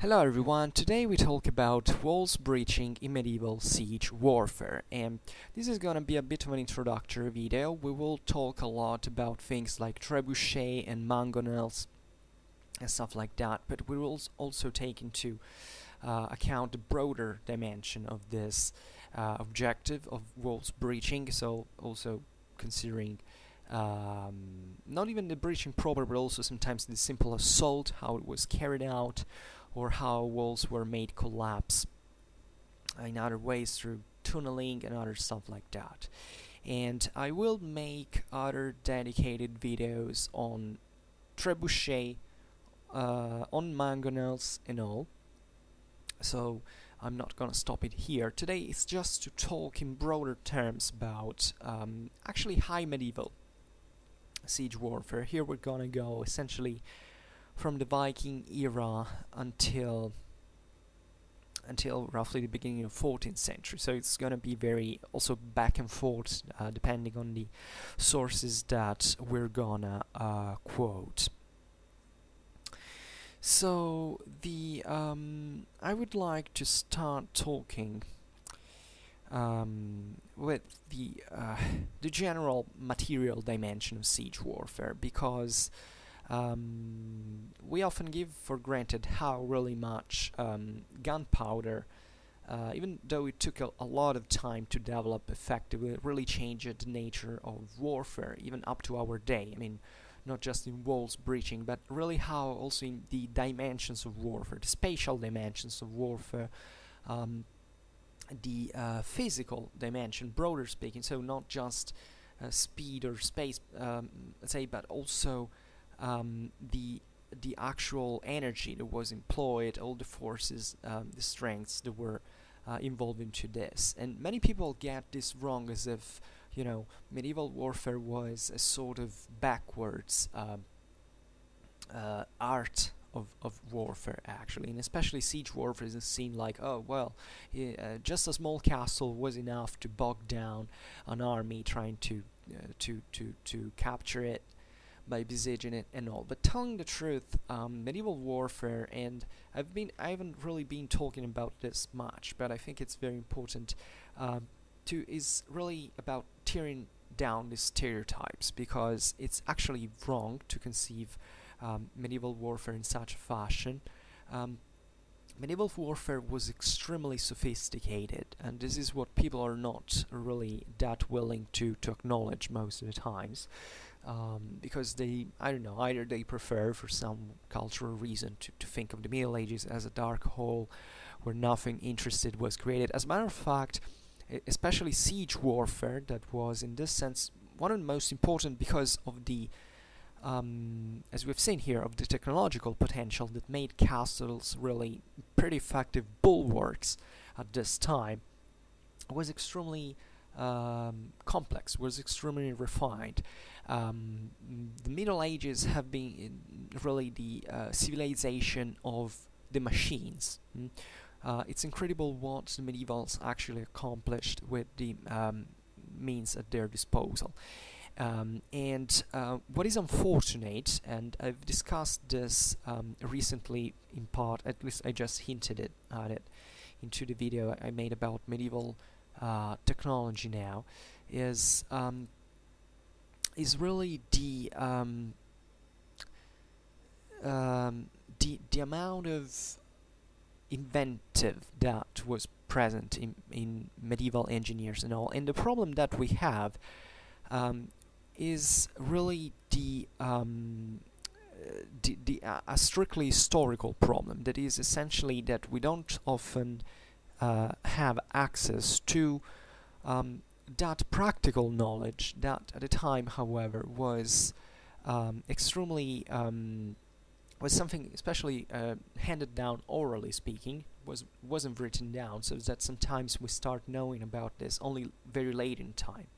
Hello everyone, today we talk about walls breaching in medieval siege warfare and this is gonna be a bit of an introductory video. We will talk a lot about things like trebuchet and mangonels and stuff like that, but we will also take into uh, account the broader dimension of this uh, objective of walls breaching, so also considering um, not even the breaching proper, but also sometimes the simple assault, how it was carried out, or how walls were made collapse in other ways through tunneling and other stuff like that. And I will make other dedicated videos on trebuchet, uh, on mangonels and all. So I'm not gonna stop it here. Today it's just to talk in broader terms about um, actually high medieval siege warfare. Here we're gonna go essentially from the Viking era until until roughly the beginning of 14th century. So it's going to be very also back and forth uh, depending on the sources that we're gonna uh, quote. So the um, I would like to start talking um, with the uh, the general material dimension of siege warfare because um, we often give for granted how really much um, gunpowder, uh, even though it took a, a, lot of time to develop effectively, really changed the nature of warfare, even up to our day. I mean, not just in walls breaching, but really how also in the dimensions of warfare, the spatial dimensions of warfare, um, the uh, physical dimension, broader speaking, so not just uh, speed or space, um, say, but also um, the the actual energy that was employed, all the forces, um, the strengths that were uh, involved into this. And many people get this wrong as if, you know, medieval warfare was a sort of backwards uh, uh, art of, of warfare, actually. And especially siege warfare is seen like, oh, well, uh, just a small castle was enough to bog down an army trying to, uh, to, to, to capture it by it and all. But telling the truth, um, medieval warfare, and I've been I haven't really been talking about this much, but I think it's very important uh, to is really about tearing down these stereotypes because it's actually wrong to conceive um, medieval warfare in such a fashion. Um, medieval warfare was extremely sophisticated and this is what people are not really that willing to, to acknowledge most of the times um, because they, I don't know, either they prefer for some cultural reason to, to think of the Middle Ages as a dark hole where nothing interested was created. As a matter of fact, especially siege warfare, that was in this sense one of the most important because of the, um, as we've seen here, of the technological potential that made castles really pretty effective bulwarks at this time, was extremely um, complex, was extremely refined. Um, the Middle Ages have been really the uh, civilization of the machines. Mm? Uh, it's incredible what the medievals actually accomplished with the um, means at their disposal. Um, and uh, what is unfortunate, and I've discussed this um, recently in part, at least I just hinted it, at it into the video I made about medieval uh, technology now, is um, is really the um, um, the the amount of inventive that was present in in medieval engineers and all. And the problem that we have um, is really the um, the, the uh, a strictly historical problem. That is essentially that we don't often uh, have access to um, that practical knowledge that at the time however was um, extremely um, was something especially uh, handed down orally speaking was wasn't written down. So that sometimes we start knowing about this only very late in time.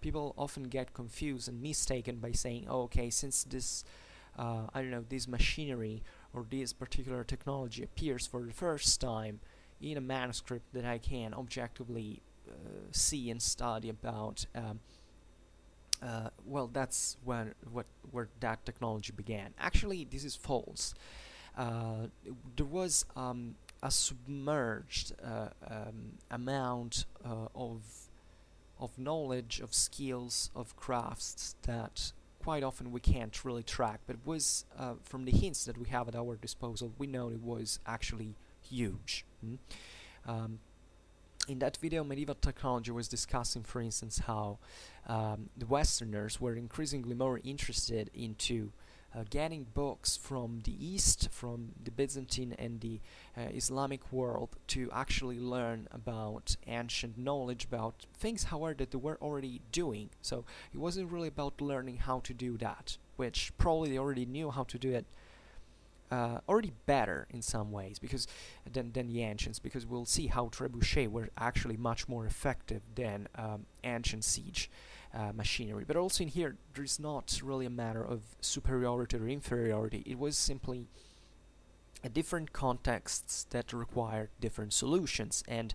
People often get confused and mistaken by saying oh, okay since this uh, I don't know this machinery or this particular technology appears for the first time in a manuscript that I can objectively see and study about um, uh, well that's when what where that technology began actually this is false uh, there was um, a submerged uh, um, amount uh, of of knowledge, of skills, of crafts that quite often we can't really track. But was uh, from the hints that we have at our disposal, we know it was actually huge. Mm? Um, in that video, medieval technology was discussing, for instance, how um, the Westerners were increasingly more interested into uh, getting books from the East, from the Byzantine and the uh, Islamic world, to actually learn about ancient knowledge about things, however, that they were already doing. So it wasn't really about learning how to do that, which probably they already knew how to do it uh, already better in some ways because than, than the ancients because we'll see how trebuchet were actually much more effective than um, ancient siege uh, machinery. But also in here there's not really a matter of superiority or inferiority. It was simply a different contexts that required different solutions. And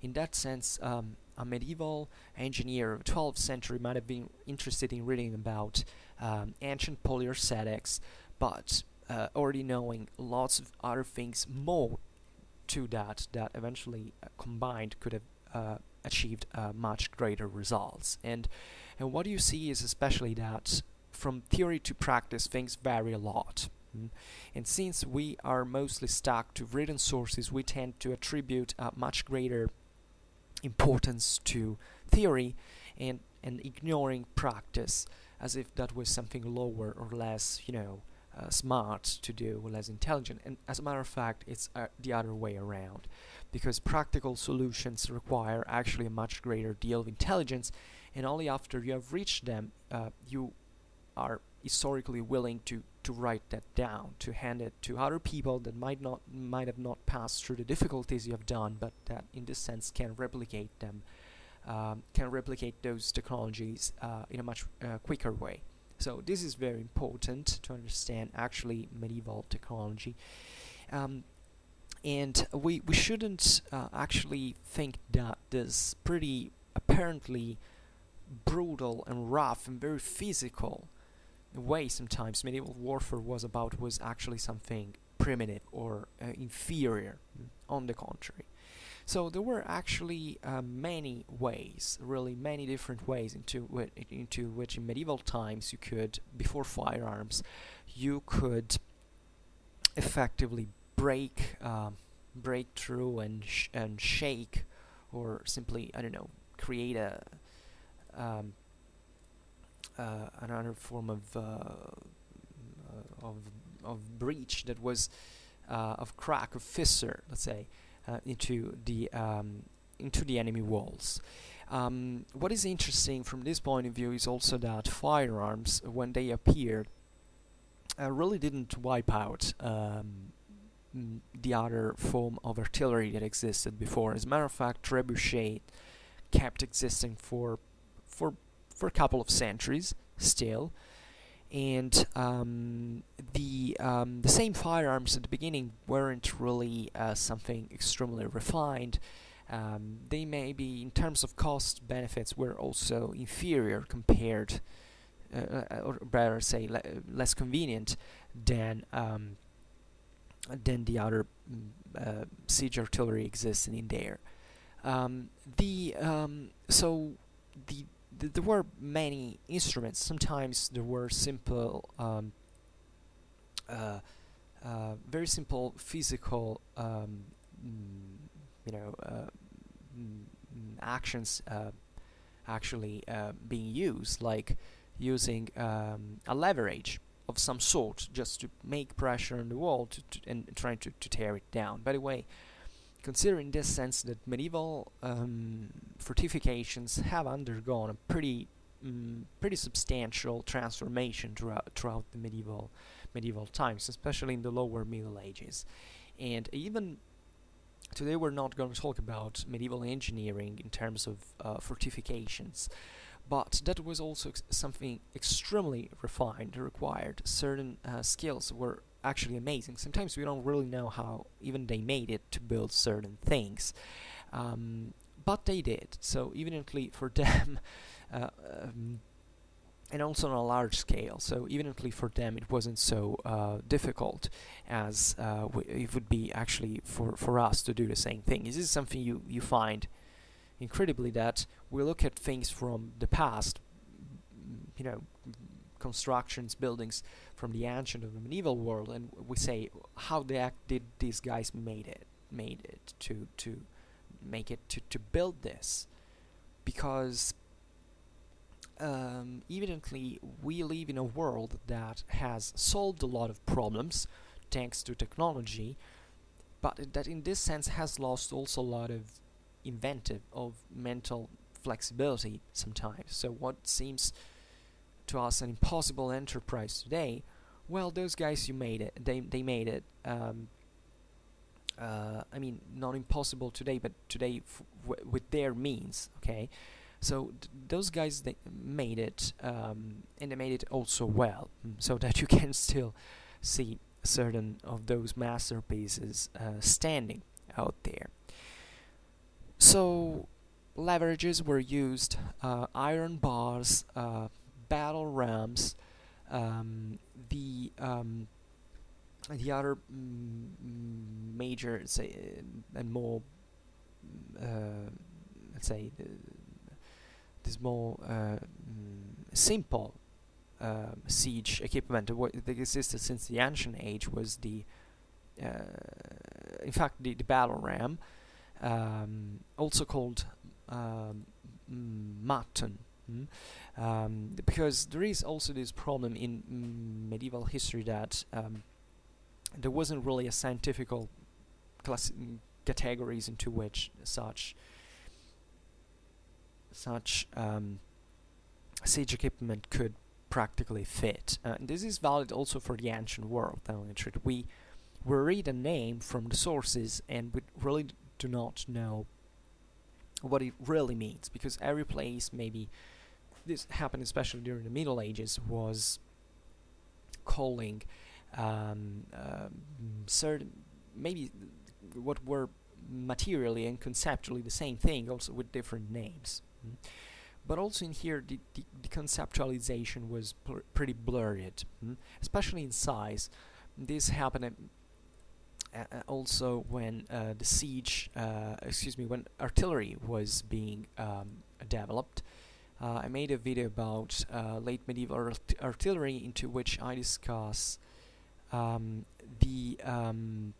in that sense um, a medieval engineer of 12th century might have been interested in reading about um, ancient poliorcetics but uh, already knowing lots of other things more to that that eventually uh, combined could have uh, achieved uh, much greater results and and what you see is especially that from theory to practice things vary a lot mm? and since we are mostly stuck to written sources we tend to attribute a much greater importance to theory and and ignoring practice as if that was something lower or less you know uh, smart to do, less intelligent. And as a matter of fact, it's uh, the other way around, because practical solutions require actually a much greater deal of intelligence, and only after you have reached them, uh, you are historically willing to to write that down, to hand it to other people that might not might have not passed through the difficulties you have done, but that in this sense can replicate them, um, can replicate those technologies uh, in a much uh, quicker way. So this is very important to understand actually medieval technology. Um, and we, we shouldn't uh, actually think that this pretty apparently brutal and rough and very physical way sometimes medieval warfare was about was actually something primitive or uh, inferior on the contrary so there were actually uh, many ways, really many different ways into into which in medieval times you could, before firearms, you could effectively break um, break through and sh and shake, or simply I don't know, create a um, uh, another form of uh, of of breach that was uh, of crack of fissure, let's say into the um, into the enemy walls. Um, what is interesting from this point of view is also that firearms, when they appeared, uh, really didn't wipe out um, the other form of artillery that existed before. As a matter of fact, trebuchet kept existing for for for a couple of centuries still, and um, the um, the same firearms at the beginning weren't really uh, something extremely refined. Um, they may be, in terms of cost benefits, were also inferior compared, uh, uh or better say, le less convenient than um, than the other mm, uh, siege artillery existing in there. Um, the um, so the th there were many instruments. Sometimes there were simple, um, uh, uh, very simple physical, um, mm, you know, uh, mm, actions uh, actually uh, being used, like using um, a leverage of some sort just to make pressure on the wall to, and trying to, to tear it down. By the way, consider in this sense that medieval um, fortifications have undergone a pretty um, pretty substantial transformation throughout, throughout the medieval medieval times, especially in the lower Middle Ages. And even today we're not going to talk about medieval engineering in terms of uh, fortifications, but that was also ex something extremely refined, required certain uh, skills were actually amazing. Sometimes we don't really know how even they made it to build certain things. Um, but they did. So evidently for them, uh, um, and also on a large scale. So evidently for them it wasn't so uh, difficult as uh, it would be actually for, for us to do the same thing. This is something you, you find incredibly that we look at things from the past, you know, constructions, buildings from the ancient or the medieval world, and we say, how the did these guys made it, made it to to make it to to build this, because um, evidently we live in a world that has solved a lot of problems thanks to technology, but that in this sense has lost also a lot of inventive of mental flexibility sometimes. So what seems to us an impossible enterprise today, well, those guys you made it. They they made it. Um, uh, I mean, not impossible today, but today with their means. Okay, so those guys they made it, um, and they made it also well, mm, so that you can still see certain of those masterpieces uh, standing out there. So leverages were used, uh, iron bars, uh, battle rams, um, the um, the other major say and more uh, let's say this more uh, mm, simple uh, siege equipment that existed since the ancient age was the uh, in fact the, the battle ram um, also called um, mm, um, because there is also this problem in mm, medieval history that um, there wasn't really a scientific class categories into which such such um, siege equipment could practically fit. Uh, this is valid also for the ancient world. We we read a name from the sources and we really do not know what it really means because every place maybe this happened especially during the Middle Ages was calling um, uh, certain maybe what were materially and conceptually the same thing also with different names. But also in here the, the, the conceptualization was pretty blurred mm, especially in size. This happened uh, also when uh, the siege, uh, excuse me, when artillery was being um, developed. Uh, I made a video about uh, late medieval art artillery into which I discuss um, the, um,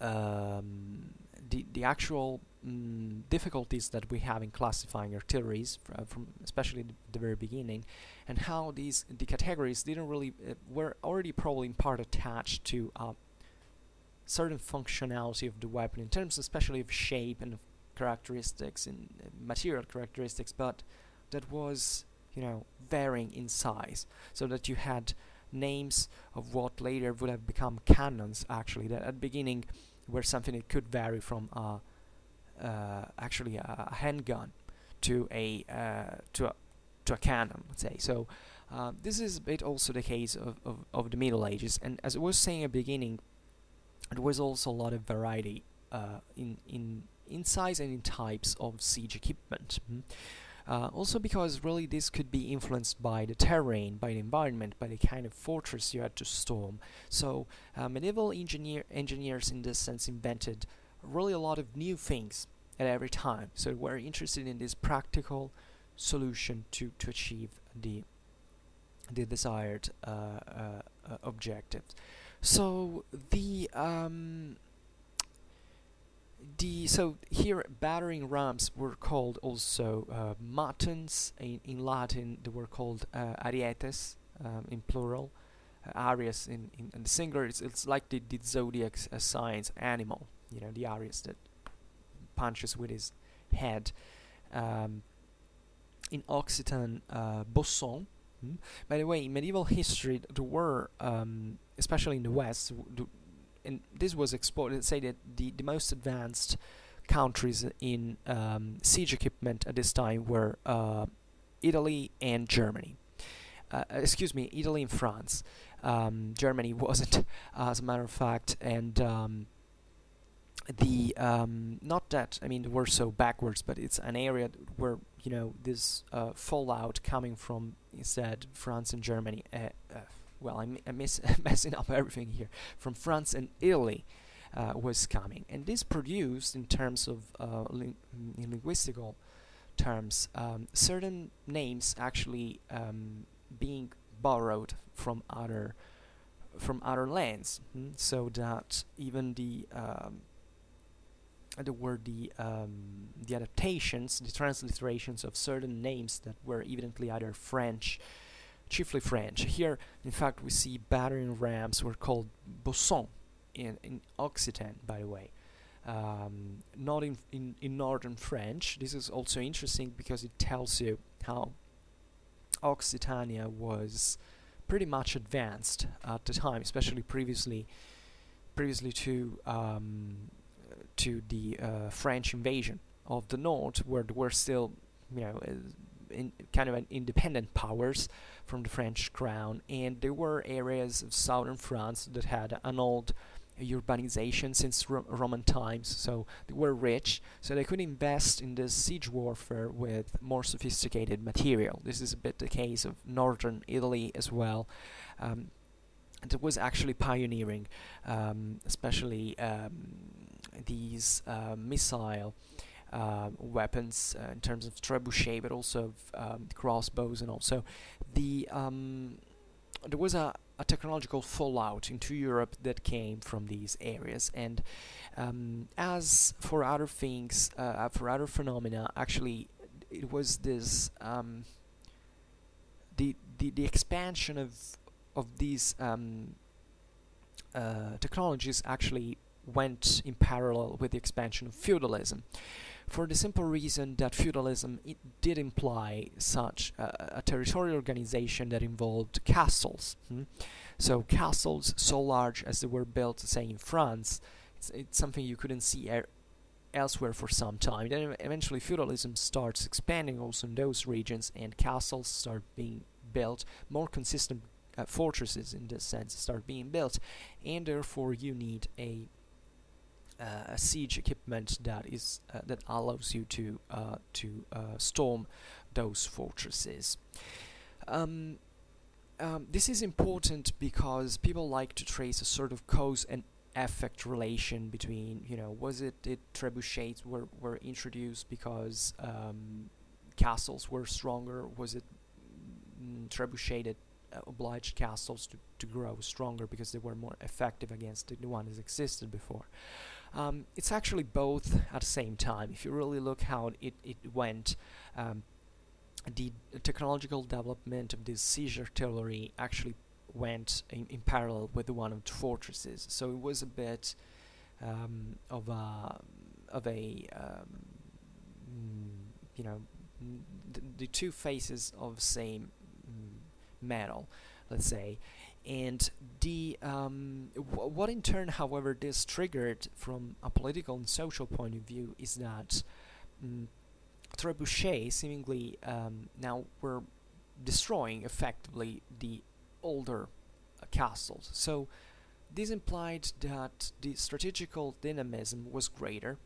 um the the actual mm, difficulties that we have in classifying artilleries fr from especially the, the, very beginning and how these the categories didn't really uh, were already probably in part attached to uh, certain functionality of the weapon in terms especially of shape and of characteristics and material characteristics but that was you know varying in size. So that you had names of what later would have become cannons actually that at beginning were something that could vary from uh, actually a, a, handgun to a uh, to a to a cannon let's say. So uh, this is a bit also the case of, of, of the Middle Ages. And as I was saying at the beginning there was also a lot of variety uh, in in in size and in types of siege equipment. Mm. Uh, also because really this could be influenced by the terrain, by the environment, by the kind of fortress you had to storm. So uh, medieval engineer engineers in this sense invented really a lot of new things at every time. So we're interested in this practical solution to, to achieve the the desired uh, uh, objectives. So the um, the so here battering rams were called also uh, in, in Latin. They were called uh, arietes um, in plural. Uh, Aries in, in, in, singular. It's, it's like the, the zodiac uh, signs animal. You know the Aries that punches with his head. Um, in Occitan, uh, bosson Mm. By the way, in medieval history, there were, um, especially in the West, and this was exported, say that the, the most advanced countries in um, siege equipment at this time were uh, Italy and Germany. Uh, excuse me, Italy and France. Um, Germany wasn't, as a matter of fact, and um, the um, not that I mean we're so backwards, but it's an area where you know this uh, fallout coming from instead France and Germany. Well, I'm, I'm messing up everything here. From France and Italy uh, was coming, and this produced, in terms of uh, in linguistical terms, um, certain names actually um, being borrowed from other from other lands, mm? so that even the um, the were the um, the adaptations, the transliterations of certain names that were evidently either French, chiefly French. Here, in fact, we see battering rams were called bosons in in Occitan, by the way. Um, not in, in in northern French. This is also interesting because it tells you how Occitania was pretty much advanced at the time, especially previously previously to um, to the uh, French invasion of the north, where there were still, you know, uh, in kind of an independent powers from the French crown, and there were areas of southern France that had an old urbanization since Ro Roman times, so they were rich, so they could invest in this siege warfare with more sophisticated material. This is a bit the case of northern Italy as well. Um, it was actually pioneering, um, especially um, these uh, missile uh, weapons uh, in terms of trebuchet, but also of um, crossbows and also the um, there was a, a, technological fallout into Europe that came from these areas, and um, as for other things, uh, for other phenomena, actually, it was this um, the, the the expansion of of these um, uh, technologies actually went in parallel with the expansion of feudalism for the simple reason that feudalism it did imply such a territorial organization that involved castles. Hmm? So castles so large as they were built, say in France, it's, it's something you couldn't see er elsewhere for some time. Then eventually feudalism starts expanding also in those regions, and castles start being built, more consistent uh, fortresses in this sense start being built, and therefore you need a uh, a siege equipment that is uh, that allows you to uh, to storm those fortresses. Um, um, this is important because people like to trace a sort of cause and effect relation between you know was it it trebuchets were were introduced because um, castles were stronger was it mm, trebucheted uh, obliged castles to, to grow stronger because they were more effective against the, ones that existed before um, it's actually both at the same time. If you really look how it, it went, um, the technological development of this siege artillery actually went in, in, parallel with the one of the fortresses. So it was a bit um, of a of a um, you know the two faces of the same metal, let's say, and the um, what in turn, however, this triggered from a political and social point of view is that mm, trebuchets seemingly um, now were destroying effectively the older uh, castles. So this implied that the strategical dynamism was greater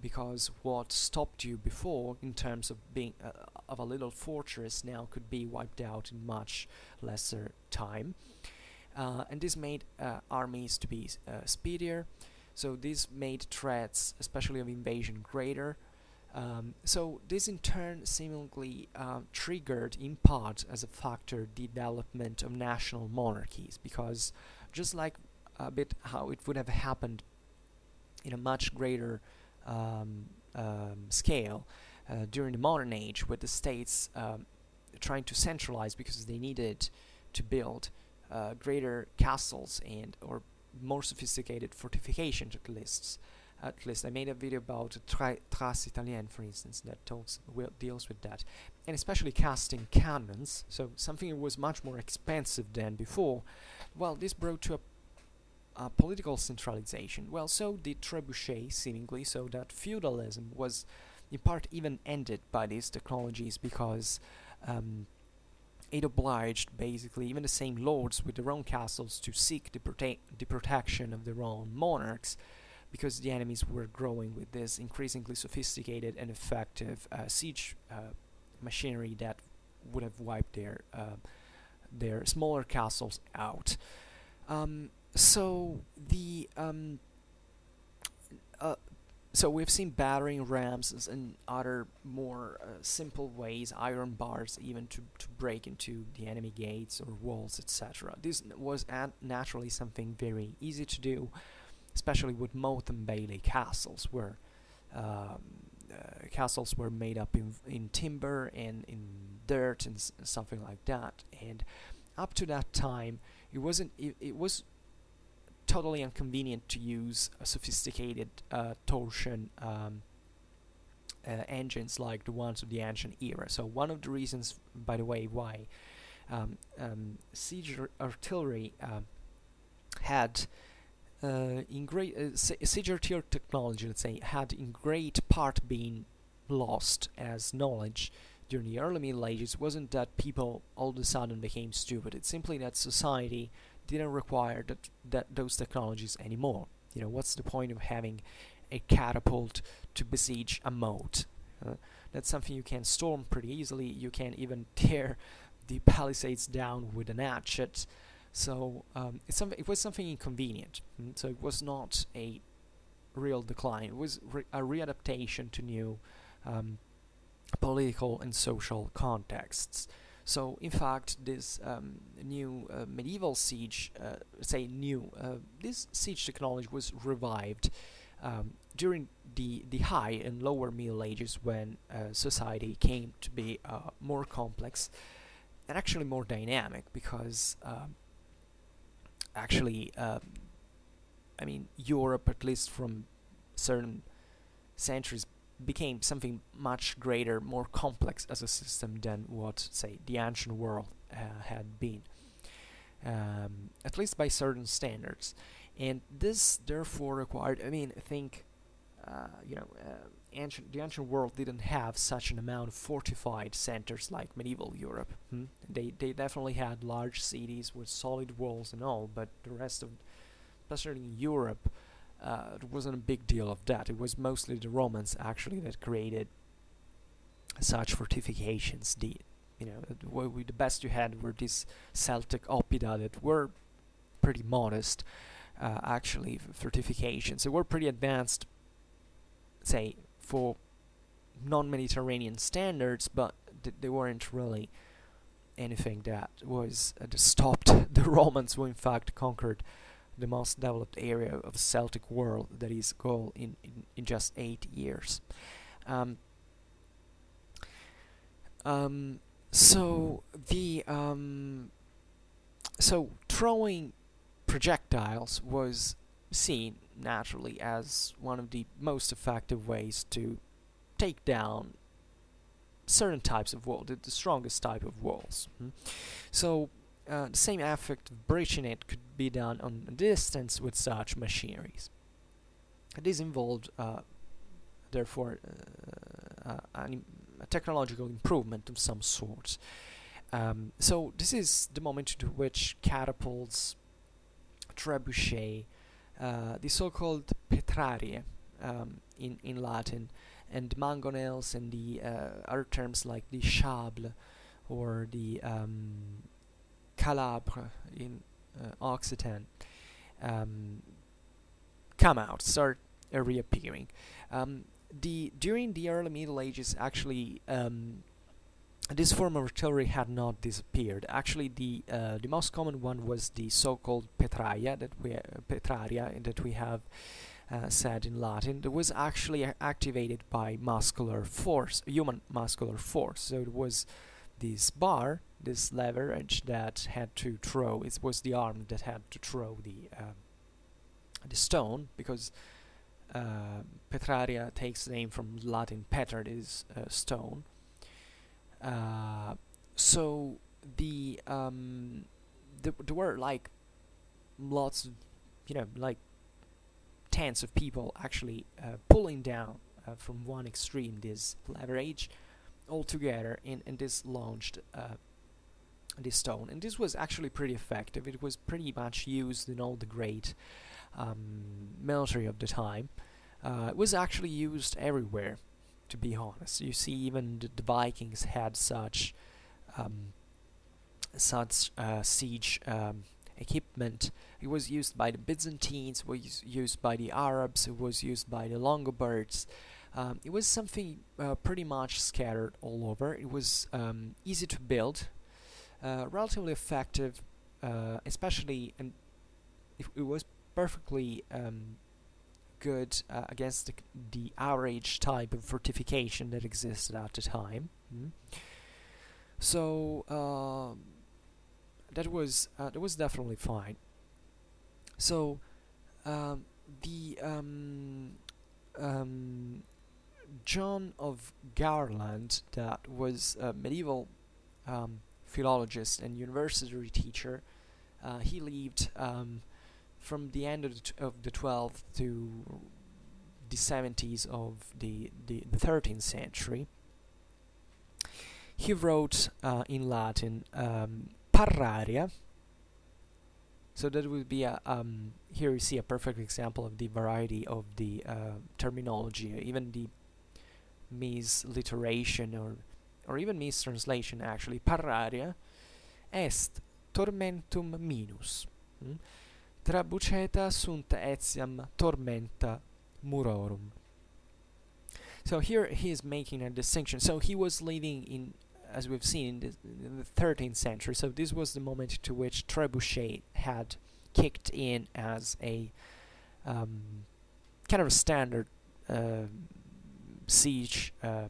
because what stopped you before in terms of being uh, of a little fortress now could be wiped out in much lesser time. Uh, and this made uh, armies to be uh, speedier. So this made threats especially of invasion greater. Um, so this in turn seemingly uh, triggered in part as a factor the development of national monarchies because just like a bit how it would have happened in a much greater um, um, scale uh, during the modern age with the states um, trying to centralize because they needed to build uh, greater castles and or more sophisticated fortifications at least. At least I made a video about tra Trace Italienne, for instance, that talks deals with that, and especially casting cannons. So something that was much more expensive than before. Well, this brought to a uh, political centralization. Well, so did trebuchet, seemingly, so that feudalism was in part even ended by these technologies because um, it obliged basically even the same lords with their own castles to seek the, prote the protection of their own monarchs because the enemies were growing with this increasingly sophisticated and effective uh, siege uh, machinery that would have wiped their uh, their smaller castles out. Um, so the um, uh, so we've seen battering rams and other more uh, simple ways, iron bars even to, to break into the enemy gates or walls, etc. This was naturally something very easy to do, especially with motte and bailey castles, where um, uh, castles were made up in, in timber and in dirt and something like that. And up to that time, it wasn't. It, it was totally inconvenient to use sophisticated uh, torsion um, uh, engines like the ones of the ancient era. So one of the reasons, by the way, why um, um, siege artillery uh, had uh, in great uh, siege artillery technology, let's say, had in great part been lost as knowledge during the early Middle Ages wasn't that people all of a sudden became stupid. It's simply that society didn't require that, that those technologies anymore. You know, what's the point of having a catapult to besiege a motte? Uh, that's something you can storm pretty easily. You can even tear the palisades down with an hatchet. So um. It was something inconvenient. Mm? So it was not a real decline. It was re a readaptation to new um, political and social contexts. So in fact, this um, new uh, medieval siege, uh, say new, uh, this siege technology was revived um, during the the high and lower Middle Ages when uh, society came to be uh, more complex and actually more dynamic because um, actually, um, I mean, Europe, at least from certain centuries became something much greater, more complex as a system than what, say, the ancient world uh, had been, um, at least by certain standards. And this therefore required, I mean, I think, uh, you know, uh, ancient, the ancient world didn't have such an amount of fortified centers like medieval Europe. Hmm? They, they definitely had large cities with solid walls and all, but the rest of, especially in Europe, uh, it wasn't a big deal of that. It was mostly the Romans actually that created such fortifications. The you know the, the best you had were these Celtic oppida that were pretty modest. Uh, actually, fortifications. They were pretty advanced, say for non-Mediterranean standards, but th they weren't really anything that was uh, that stopped the Romans, who in fact conquered the most developed area of the Celtic world that is Gaul in, in, in just eight years. Um, um, so the um, so throwing projectiles was seen naturally as one of the most effective ways to take down certain types of walls, the, the strongest type of walls. Hmm? So uh, the same effect of breaching it could be done on a distance with such machineries. This involved, uh, therefore, uh, uh a technological improvement of some sort. Um, so this is the moment to which catapults, trebuchet, uh, the so-called petrarie um, in, in Latin, and mangonels and the other terms like the chable or the um, Calabre in uh, Occitan um, come out, start reappearing. Um, the during the early Middle Ages, actually, um, this form of artillery had not disappeared. Actually, the uh, the most common one was the so-called petraia that we uh, petraria that we have uh, said in Latin. That was actually activated by muscular force, human muscular force. So it was this bar this leverage that had to throw it was the arm that had to throw the uh, the stone because uh, Petraria takes the name from Latin petra is uh, stone. Uh, so the um, th there were like lots of you know like tens of people actually uh, pulling down uh, from one extreme this leverage all together and, and this launched this stone and this was actually pretty effective it was pretty much used in all the great um, military of the time. Uh, it was actually used everywhere, to be honest. You see, even the, the Vikings had such um, such uh, siege um, equipment. It was used by the Byzantines, it was used by the Arabs, it was used by the Longobards. Um, it was something uh, pretty much scattered all over. It was um, easy to build, uh, relatively effective, uh, especially and it, was perfectly um, good uh, against the, the, average type of fortification that existed at the time. Mm. So um, that was uh, that was definitely fine. So um, the um, um, John of Garland, that was a medieval um, philologist and university teacher, uh, he lived um, from the end of the, of the 12th to the 70s of the, the, the 13th century. He wrote uh, in Latin um, Petraria. So that would be a um, here you see a perfect example of the variety of the uh, terminology, even the misliteration or or even mistranslation actually. Petraria est tormentum minus. Mm? Trabuceta sunt etiam tormenta murorum. So here he is making a distinction. So he was living in as we've seen in the, in the 13th century. So this was the moment to which trebuchet had kicked in as a um, kind of a standard uh, siege uh,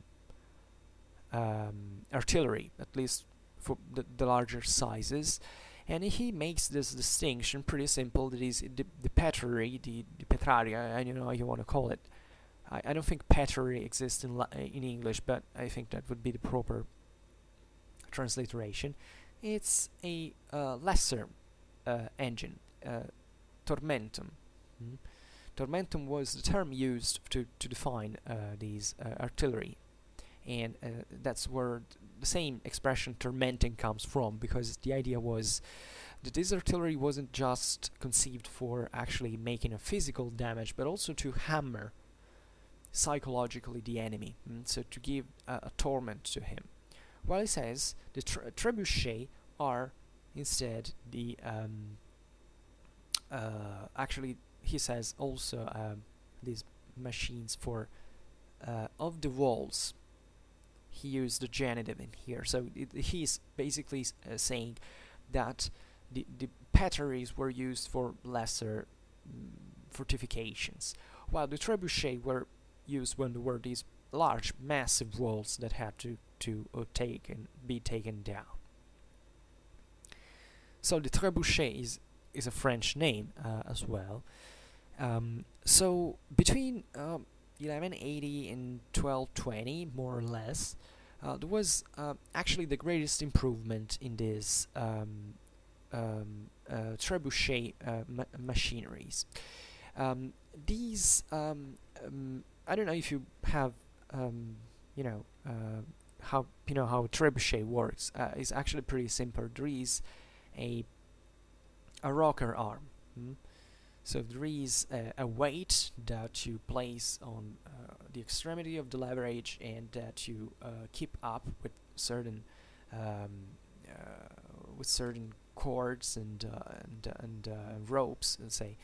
um, artillery, at least for the, the, larger sizes. And he makes this distinction pretty simple. That is the, the petrary, the, the petraria, I don't know how you want to call it. I, I don't think petrary exists in in English, but I think that would be the proper transliteration, it's a uh, lesser uh, engine, uh, Tormentum. Mm. Tormentum was the term used to, to define uh, these uh, artillery, and uh, that's where the same expression tormenting comes from, because the idea was that this artillery wasn't just conceived for actually making a physical damage, but also to hammer psychologically the enemy, mm, so to give a torment to him. While he says the tre trebuchet are instead the um, uh, actually he says also um, these machines for uh, of the walls he used the genitive in here so it, he's basically uh, saying that the, the batteries were used for lesser mm, fortifications while the trebuchet were used when there were these large massive walls that had to to uh, take and be taken down. So the trebuchet is is a French name uh, as well. Um, so between um, 1180 and 1220, more or less, uh, there was uh, actually the greatest improvement in these um, um uh, trebuchet uh, ma machineries. Um, these, um, I don't know if you have, you know, how you know how trebuchet works uh, is actually pretty simple. There is a a rocker arm. Hmm? So there is a, weight that you place on uh, the extremity of the leverage and that you uh, keep up with certain um, uh, with certain cords and uh, and and uh, ropes, let's say,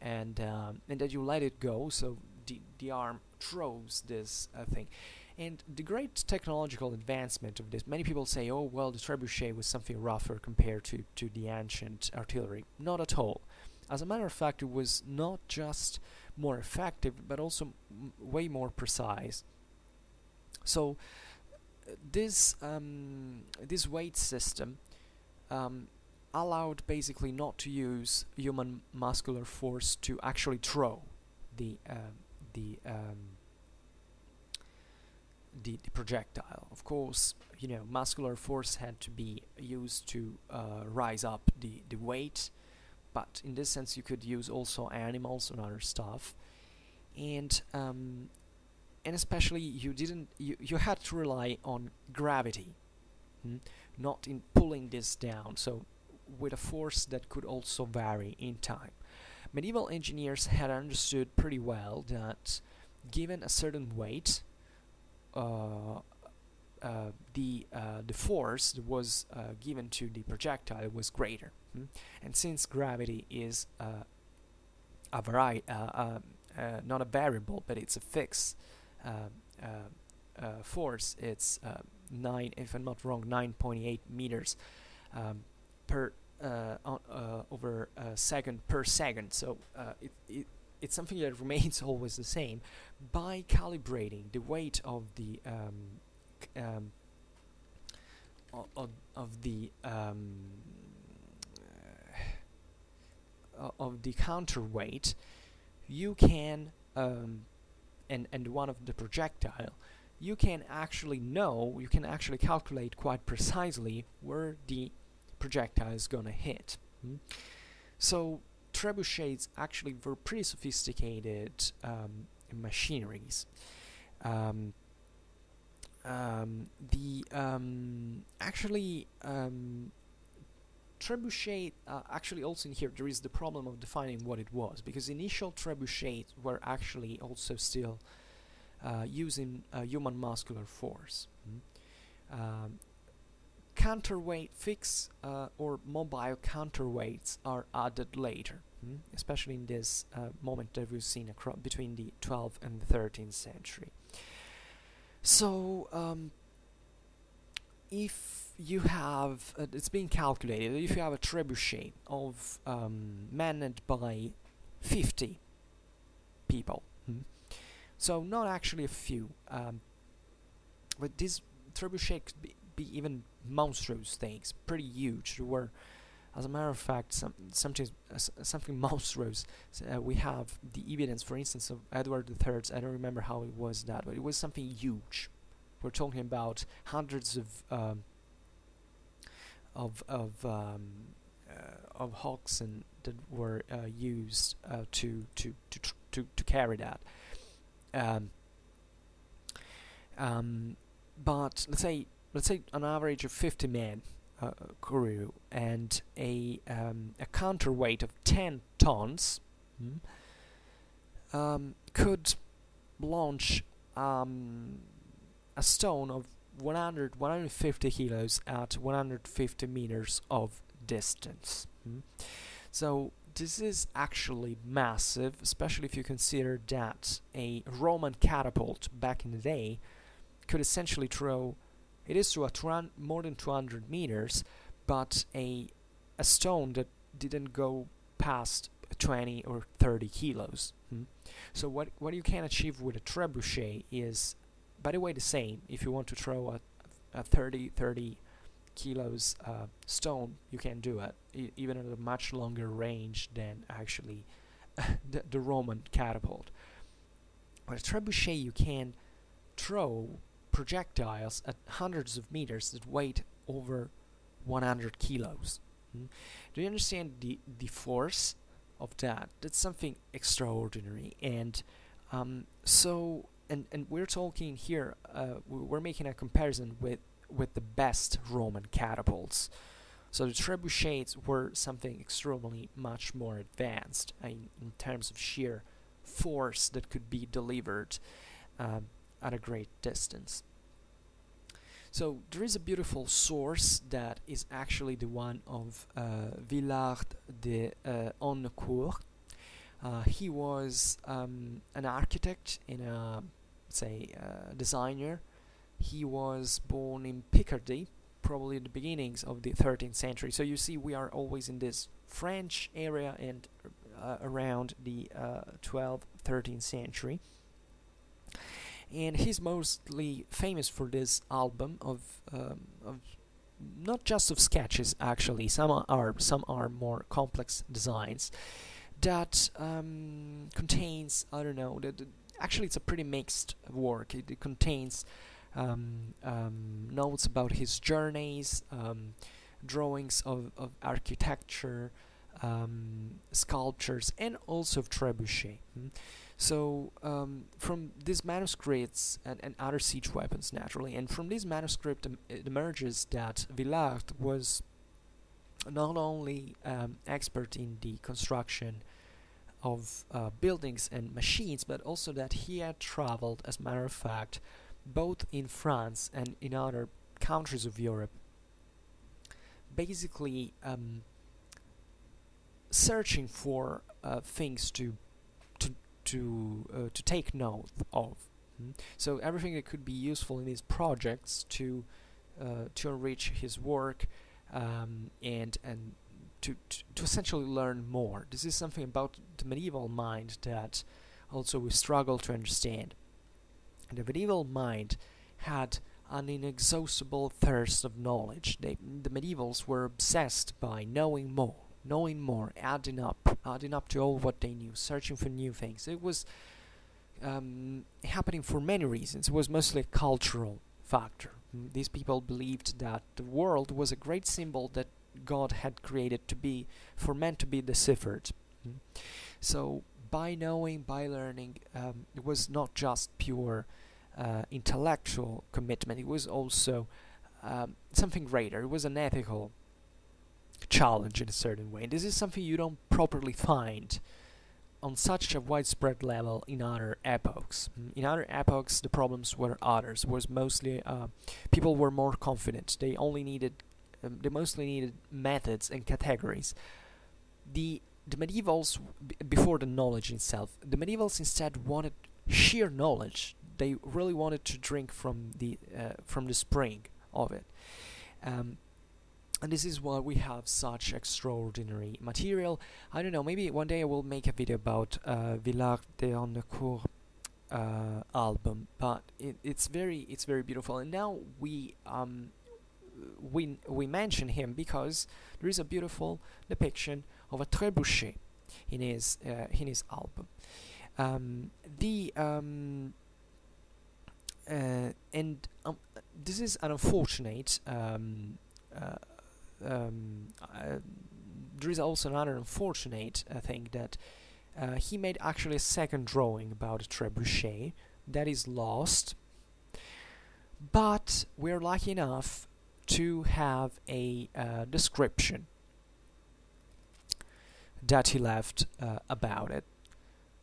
and um, and that you let it go. So the the arm throws this thing and the great technological advancement of this, many people say, oh, well, the trebuchet was something rougher compared to, to the ancient artillery. Not at all. As a matter of fact, it was not just more effective, but also way more precise. So, this, um, this weight system um, allowed basically not to use human muscular force to actually throw the, uh, the um, the, the projectile. Of course, you know, muscular force had to be used to uh, rise up the, the weight, but in this sense you could use also animals and other stuff. And um, and especially you didn't you, you had to rely on gravity, hmm? not in pulling this down. So with a force that could also vary in time. medieval engineers had understood pretty well that given a certain weight, uh, uh, the uh, the force that was uh, given to the projectile was greater, hmm? and since gravity is uh, a variety, um, not a variable, but it's a fixed force, it's nine, if I'm not wrong, 9.8 meters um, per on, over a second per second. So it, it it's something that remains always the same by calibrating the weight of the um, um, of, of the um, uh, of the counterweight, you can um, and and one of the projectile, you can actually know, you can actually calculate quite precisely where the projectile is gonna hit. Mm? So trebuchets actually were pretty sophisticated um, machineries. Um, um, the um, actually um, trebuchet uh, actually also in here there is the problem of defining what it was because initial trebuchets were actually also still uh, using uh, human muscular force. Mm. Um, counterweight fix uh, or mobile counterweights are added later, mm, especially in this uh, moment that we've seen across between the 12th and the 13th century. So, um, if you have, uh, it's been calculated, if you have a trebuchet of um, manned by 50 people, hmm, so not actually a few, um, but this trebuchet could be, be, even monstrous things, pretty huge. There were, as a matter of fact, some something uh, something monstrous. Uh, we have the evidence, for instance, of Edward III. I don't remember how it was that, but it was something huge. We're talking about hundreds of um, of of um, uh, of oxen that were uh, used uh, to to to to to carry that. Um, um, but let's say let's say an average of 50 men uh, crew and a um, a counterweight of 10 tons mm, um, could launch um, a stone of 100 150 kilos at 150 meters of distance mm. so this is actually massive especially if you consider that a Roman catapult back in the day could essentially throw it is to a more than 200 meters, but a a stone that didn't go past 20 or 30 kilos. Hmm? So what what you can achieve with a trebuchet is, by the way, the same. If you want to throw a, a 30 30 kilos uh, stone, you can do it, e even at a much longer range than actually the, the Roman catapult. With a trebuchet, you can throw projectiles at hundreds of meters that weigh over 100 kilos. Mm. Do you understand the, the force of that? That's something extraordinary. And um, so, and, and we're talking here, uh, we're making a comparison with, with the best Roman catapults. So the trebuchets were something extremely much more advanced in, in terms of sheer force that could be delivered um, at a great distance. So there is a beautiful source that is actually the one of uh, Villard de uh, Honnecourt. Uh, he was um, an architect and a say designer. He was born in Picardy, probably the beginnings of the 13th century. So you see, we are always in this French area and uh, around the 12th, uh, 13th century and he's mostly famous for this album of, um, of not just of sketches actually some are some are more complex designs that um, contains I don't know that actually it's a pretty mixed work it, it contains um, um notes about his journeys um, drawings of, of architecture um, sculptures and also of trebuchet mm. So um, from these manuscripts and, and other siege weapons, naturally, and from these manuscripts um, it emerges that Villard was not only um, expert in the construction of uh, buildings and machines, but also that he had traveled, as a matter of fact, both in France and in other countries of Europe, basically um, searching for uh, things to to to uh, to take note of. Mm. So everything that could be useful in his projects to uh, to enrich his work um, and and to, to, essentially learn more. This is something about the medieval mind that also we struggle to understand. The medieval mind had an inexhaustible thirst of knowledge. They, the medievals were obsessed by knowing more, knowing more, adding up, adding up to all what they knew, searching for new things. It was um, happening for many reasons. It was mostly a cultural factor. Mm, these people believed that the world was a great symbol that God had created to be for men to be deciphered. Mm. So by knowing, by learning, um, it was not just pure uh, intellectual commitment. It was also um, something greater. It was an ethical challenge in a certain way. And this is something you don't properly find on such a widespread level in other epochs. Mm, in other epochs, the problems were others. Was mostly uh, people were more confident. They only needed, um, they mostly needed methods and categories. The the medievals, before the knowledge itself, the medievals instead wanted sheer knowledge. They really wanted to drink from the uh, from the spring of it. Um, and this is why we have such extraordinary material. I don't know, maybe one day I will make a video about uh, Villard de Honnecourt uh, album, but it, it's very it's very beautiful. And now we um we we mention him because there is a beautiful depiction of a trebuchet in his uh, in his album. Um, the um, uh, and um, this is an unfortunate um, uh, um, uh, there is also another unfortunate uh, thing that he made actually a second drawing about a trebuchet that is lost but we're lucky enough to have a uh, description that he left uh, about it.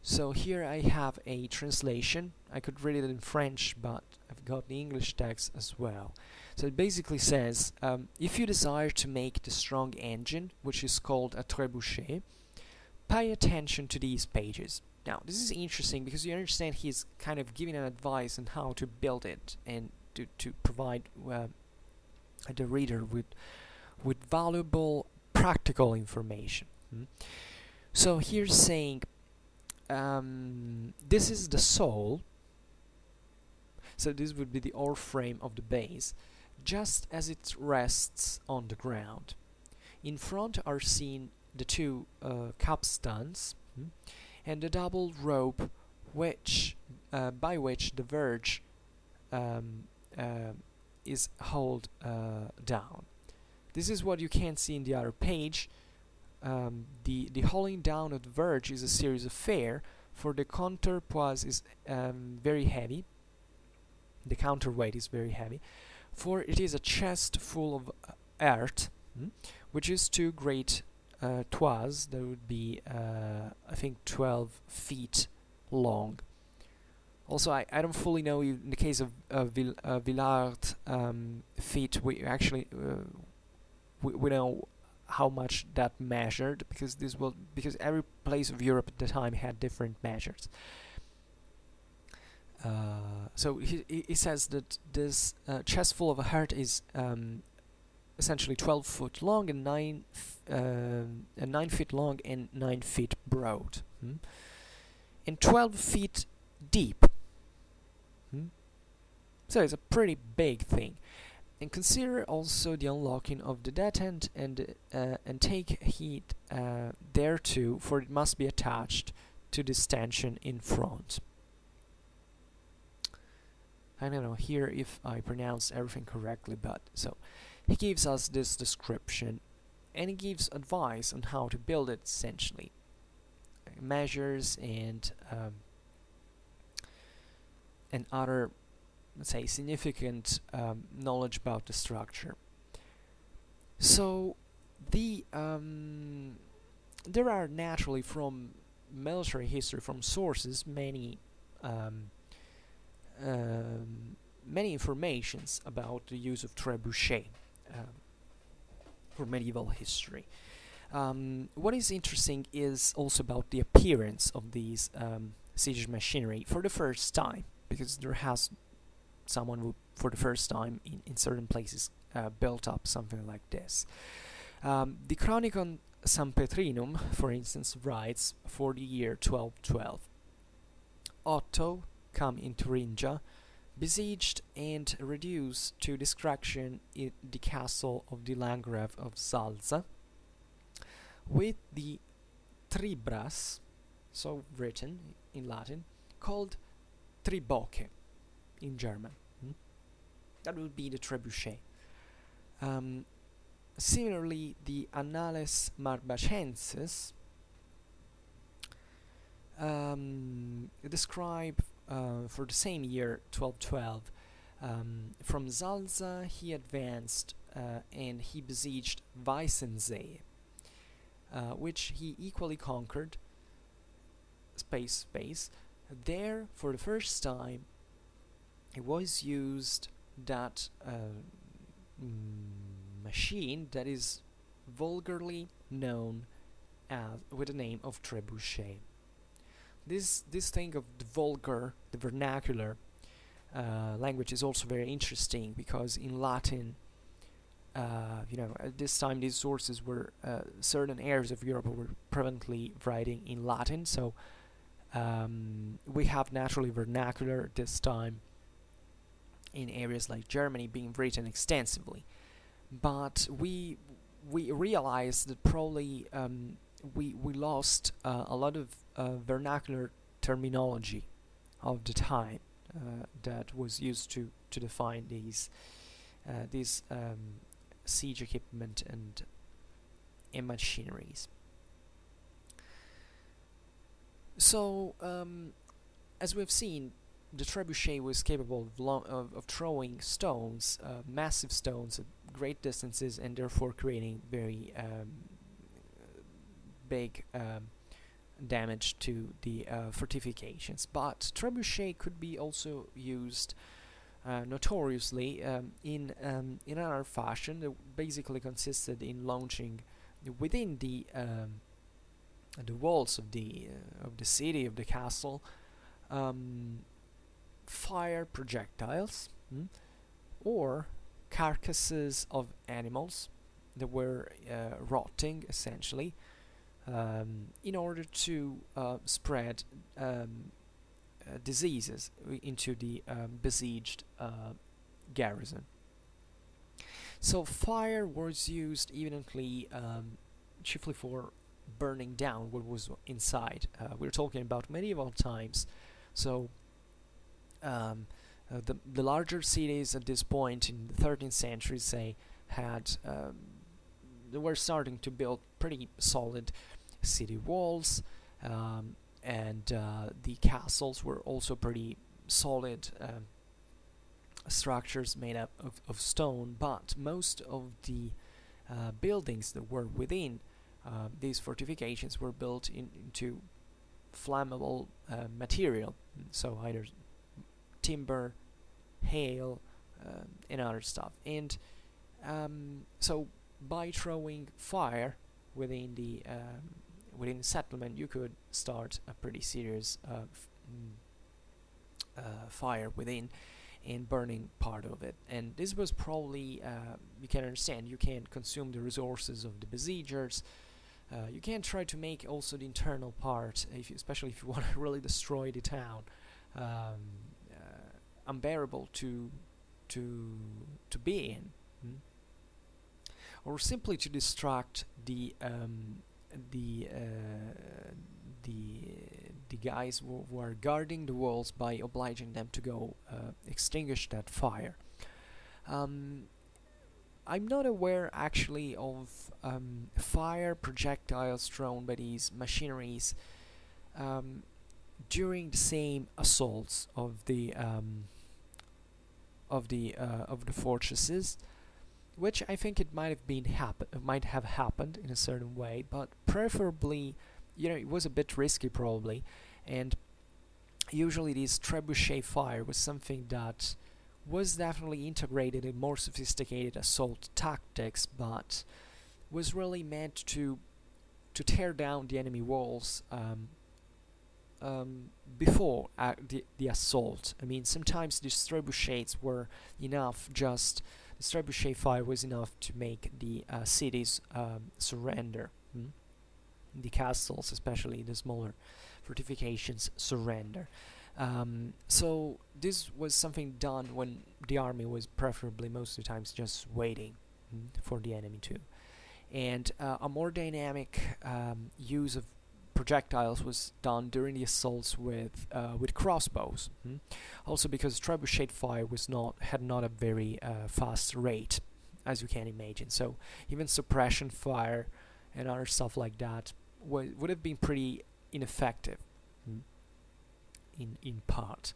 So here I have a translation. I could read it in French but I've got the English text as well. So it basically says, um, if you desire to make the strong engine, which is called a trebuchet, pay attention to these pages. Now, this is interesting because you understand he's kind of giving an advice on how to build it and to, to provide uh, the reader with, with valuable practical information. Hmm? So here's saying, um, this is the sole, so this would be the ore frame of the base just as it rests on the ground. In front are seen the two uh, capstans hmm, and the double rope which uh, by which the verge um, uh, is held uh, down. This is what you can't see in the other page. Um, the the hauling down of the verge is a serious affair, for the counterpoise is um, very heavy. The counterweight is very heavy, for it is a chest full of uh, earth, hmm, which is two great uh, toises that would be, uh, I think, 12 feet long. Also, I, I don't fully know in the case of uh, Vill uh, Villard um, feet, we actually uh, we, we know how much that measured because this will because every place of Europe at the time had different measures. Uh, so he, he says that this uh, chest full of a heart is um, essentially 12 foot long and 9 uh, 9 feet long and 9 feet broad hmm? and 12 feet deep hmm? so it's a pretty big thing and consider also the unlocking of the detent and uh, and take heed uh, thereto for it must be attached to this tension in front I don't know here if I pronounce everything correctly, but so he gives us this description and he gives advice on how to build it essentially. Measures and um, and other say significant um, knowledge about the structure. So the um, there are naturally from military history, from sources, many um, um, many informations about the use of trebuchet um, for medieval history. Um, what is interesting is also about the appearance of these siege machinery for the first time, because there has someone who, for the first time in, in certain places, uh, built up something like this. Um, the Chronicon Sampetrinum, for instance, writes for the year 1212 Otto, come in Thuringia, besieged and reduced to destruction in the castle of the Landgrave of Salza, with the tribras, so written in Latin, called tribocche in German. Hmm? That would be the trebuchet. Um, similarly, the Annales Marbacenses um, describe uh, for the same year 1212 um, from Salza he advanced uh, and he besieged Weissensee uh, which he equally conquered space space there for the first time it was used that uh, mm, machine that is vulgarly known as with the name of trebuchet. This this thing of the vulgar, the vernacular uh, language is also very interesting because in Latin, uh, you know, at this time these sources were uh, certain areas of Europe were prevalently writing in Latin, so um, we have naturally vernacular this time in areas like Germany being written extensively, but we we realized that probably um, we we lost uh, a lot of uh, vernacular terminology of the time uh, that was used to to define these uh, these um, siege equipment and, and machineries. So, um, as we've seen, the trebuchet was capable of, of, of throwing stones, uh, massive stones at great distances, and therefore creating very um, big um, damage to the uh, fortifications. But trebuchet could be also used uh, notoriously um, in um, in another fashion that basically consisted in launching within the um, the walls of the uh, of the city of the castle um, fire projectiles hmm, or carcasses of animals that were uh, rotting essentially um, in order to uh, spread um, uh, diseases into the um, besieged uh, garrison. So fire was used evidently um, chiefly for burning down what was inside. Uh, we're talking about medieval times, so um, uh, the the larger cities at this point in the 13th century, say, had um, they were starting to build pretty solid city walls, um, and uh, the castles were also pretty solid um, structures made up of, of stone, but most of the uh, buildings that were within uh, these fortifications were built in, into flammable uh, material, so either timber, hail, uh, and other stuff. And um, so by throwing fire within the um, within the settlement you could start a pretty serious uh, mm, uh, fire within and burning part of it and this was probably uh, you can understand you can consume the resources of the besiegers uh, you can try to make also the internal part if you, especially if you want to really destroy the town um, uh, unbearable to to to be in hmm? or simply to distract the um, the uh, the the guys who, who, are guarding the walls by obliging them to go uh, extinguish that fire. Um, I'm not aware actually of um, fire projectiles thrown by these machineries um, during the same assaults of the um, of the uh, of the fortresses which I think it might have been happen might have happened in a certain way, but preferably you know it was a bit risky probably, and usually this trebuchet fire was something that was definitely integrated in more sophisticated assault tactics, but was really meant to to tear down the enemy walls um, um, before uh, the, the assault. I mean, sometimes these trebuchets were enough just the trebuchet fire was enough to make the uh, cities um, surrender. Hmm? The castles, especially the smaller fortifications, surrender. Um, so this was something done when the army was preferably most of the times just waiting for the enemy to. And uh, a more dynamic um, use of projectiles was done during the assaults with uh, with crossbows. Hmm? Also, because trebuchet fire was not had not a very uh, fast rate, as you can imagine. So even suppression fire and other stuff like that would have been pretty ineffective? In in part.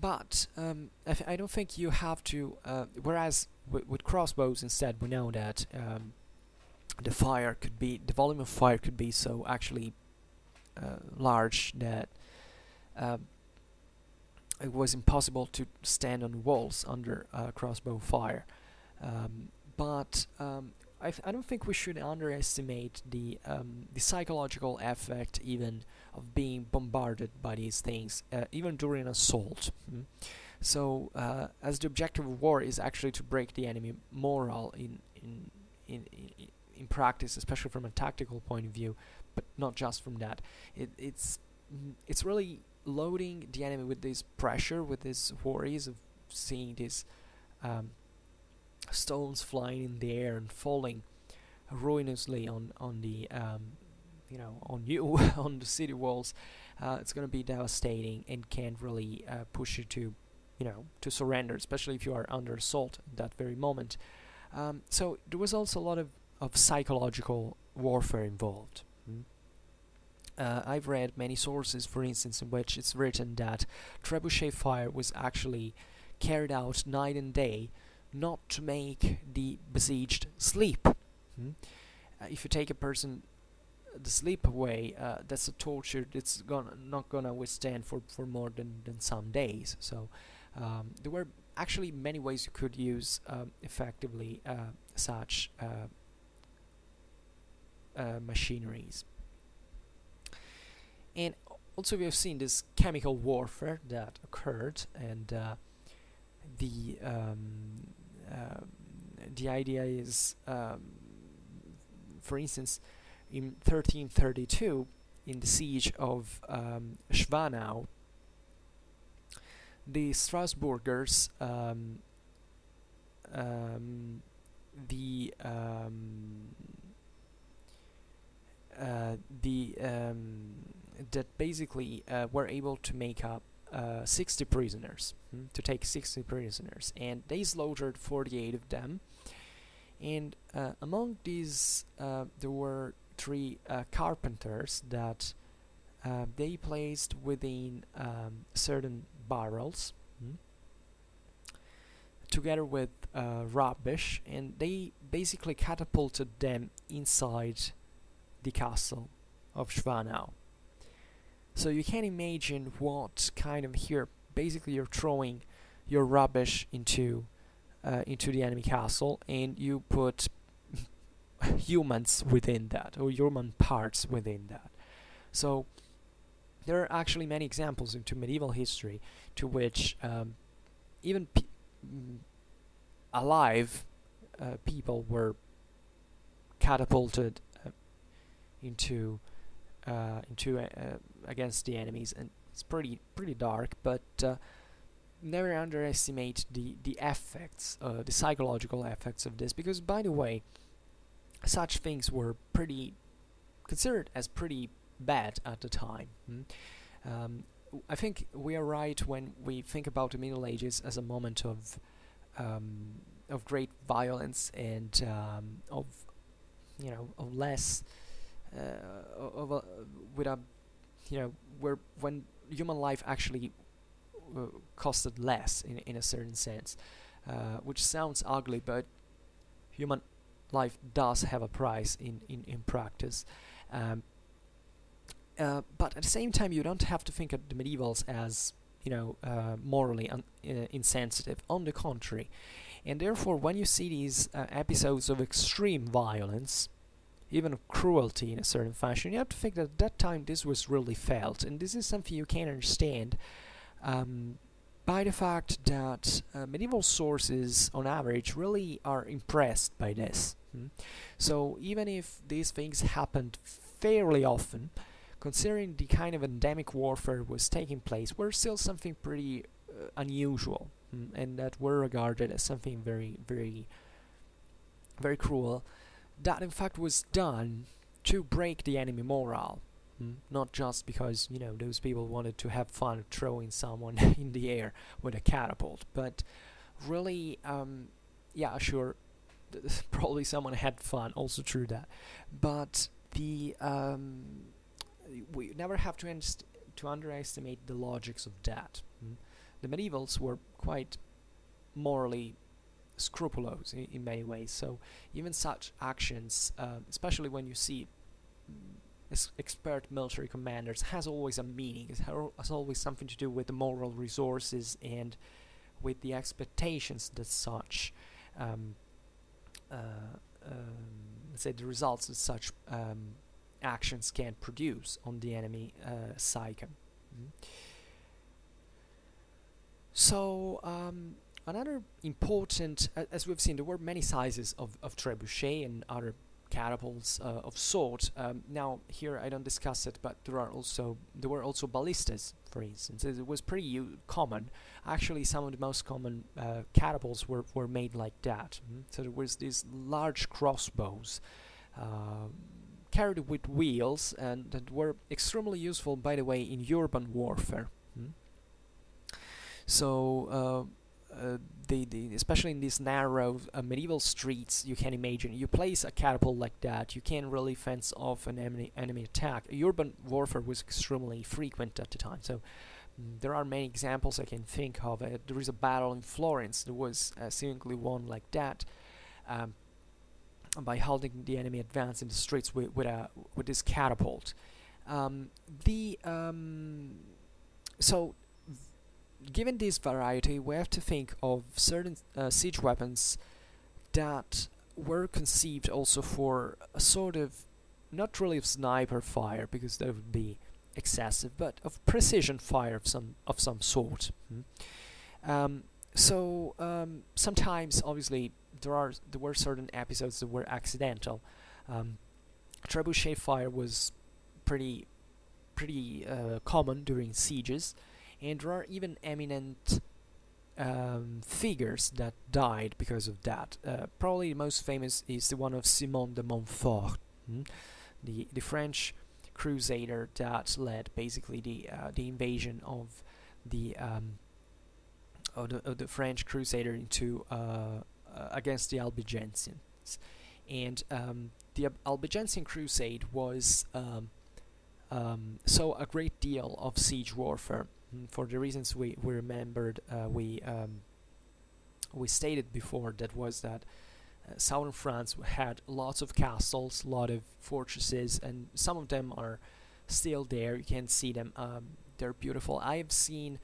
But um, I, I, don't think you have to. Uh, whereas with crossbows, instead, we know that um, the fire could be the volume of fire could be so actually uh, large that uh, it was impossible to stand on walls under uh, crossbow fire. Um, but um, I, I, don't think we should underestimate the um, the psychological effect even of being bombarded by these things, uh, even during an assault. Mm? So, uh, as the objective of war is actually to break the enemy morale in in in, in in practice, especially from a tactical point of view, but not just from that. It, it's mm, it's really loading the enemy with this pressure, with these worries of seeing this um, stones flying in the air and falling ruinously on on the um, you know on you on the city walls. Uh, it's going to be devastating and can't really uh, push you to you know to surrender, especially if you are under assault at that very moment. Um, so there was also a lot of of psychological warfare involved. Mm. Uh, I've read many sources, for instance, in which it's written that trebuchet fire was actually carried out night and day, not to make the besieged sleep. Mm. Uh, if you take a person the sleep away, uh, that's a torture that's gonna not gonna withstand for, for more than, than some days. So um, there were actually many ways you could use um, effectively uh, such uh, uh, machineries. And also we have seen this chemical warfare that occurred and uh, the um, uh, the idea is um, for instance in 1332 in the siege of um, Schwanau the Strasburgers um, um, the um, uh, the um, that basically uh, were able to make up uh, 60 prisoners hmm, to take 60 prisoners. And they slaughtered 48 of them. And uh, among these uh, there were three carpenters that they placed within um, certain barrels hmm, together with rubbish. And they basically catapulted them inside the castle of Schwanau. So you can imagine what kind of here basically you're throwing your rubbish into uh, into the enemy castle and you put humans within that or human parts within that. So there are actually many examples into medieval history to which um, even mm, alive uh, people were catapulted into uh, into uh, against the enemies, and it's pretty pretty dark. But uh, never underestimate the the effects, uh, the psychological effects of this, because by the way, such things were pretty considered as pretty bad at the time. Hmm? Um, I think we are right when we think about the Middle Ages as a moment of um, of great violence and um, of you know of less uh, of a, with a you know where when human life actually uh, costed less in in a certain sense, uh, which sounds ugly, but human life does have a price in in in practice. Um, uh, but at the same time, you don't have to think of the medievals as you know uh, morally uh, insensitive. On the contrary, and therefore, when you see these uh, episodes of extreme violence, even cruelty in a certain fashion, you have to think that at that time this was really felt, and this is something you can understand. Um, by the fact that uh, medieval sources, on average, really are impressed by this. Hmm? So even if these things happened fairly often, considering the kind of endemic warfare was taking place, were still something pretty uh, unusual, hmm? and that were regarded as something very, very, very cruel. That in fact was done to break the enemy morale. Mm. Not just because, you know, those people wanted to have fun throwing someone in the air with a catapult, but really, um, yeah, sure, probably someone had fun, also true that. But the, um, we never have to, to underestimate the logics of that. Mm. The medievals were quite morally scrupulous in, in, many ways, so even such actions, uh, especially when you see expert military commanders has always a meaning. It has always something to do with the moral resources and with the expectations that such, um, uh, um, say, the results that such um, actions can produce on the enemy uh, psyche. Mm-hmm. So um, another important, uh, as we've seen, there were many sizes of, of trebuchet and other catapults uh, of sort. Um, now here I don't discuss it, but there are also there were also ballistas, for instance. It was pretty common. Actually, some of the most common uh, catapults were were made like that. Mm? So there was these large crossbows. Uh, carried with wheels and that were extremely useful by the way in urban warfare mm? so uh, the, the, especially in these narrow uh, medieval streets, you can imagine you place a catapult like that, you can really fence off an enemy, enemy attack. Urban warfare was extremely frequent at the time, so mm, there are many examples I can think of. Uh, there is a battle in Florence, there was uh, seemingly one like that. Um, by halting the enemy advance in the streets with, with, a, with this catapult. Um, the um, so given this variety, we have to think of certain uh, siege weapons that were conceived also for a sort of not really of sniper fire because that would be excessive, but of precision fire of some of some sort. Mm. Um, so um, sometimes, obviously, there are there were certain episodes that were accidental. Um, trebuchet fire was pretty pretty uh, common during sieges and there are even eminent um, figures that died because of that. Uh, probably the most famous is the one of Simon de Montfort, hmm? the the French crusader that led basically the uh, the invasion of the um, of the, of the French crusader into uh, uh against the Albigensians, and um, the Albigensian crusade was um, um, so a great deal of siege warfare for the reasons we, we remembered, uh, we um, we stated before, that was that uh, southern France had lots of castles, lot of fortresses, and some of them are still there. You can see them; um, they're beautiful. I have seen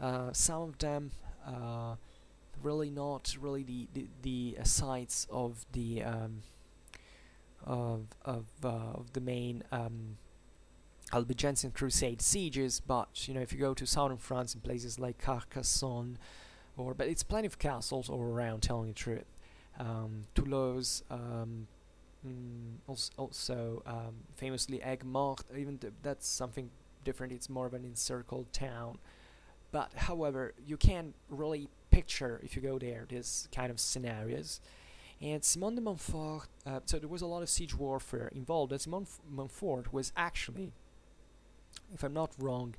uh, some of them. Uh, really not really the the, the uh, sites of the um, of of uh, of the main um, Albigensian Crusade sieges, but you know if you go to southern France in places like Carcassonne, or but it's plenty of castles all around. Telling the truth, um, Toulouse, um, mm, also, also um, famously Aigues-Mortes. Even th that's something different. It's more of an encircled town. But however, you can really picture if you go there this kind of scenarios. And Simon de Montfort, uh, so there was a lot of siege warfare involved. And Simon Montfort was actually if I'm not wrong,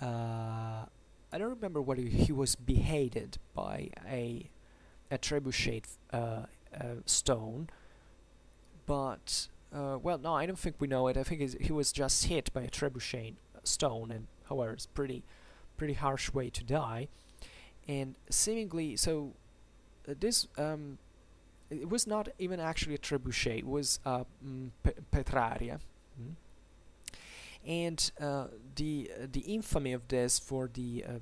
uh, I don't remember whether he was beheaded by a a trebuchet uh, uh, stone, but uh, well, no, I don't think we know it. I think he was just hit by a trebuchet stone, and however, it's pretty pretty harsh way to die, and seemingly so. Uh, this um, it was not even actually a trebuchet; it was uh, mm, Petraria. Mm and uh, the uh, the infamy of this for the uh,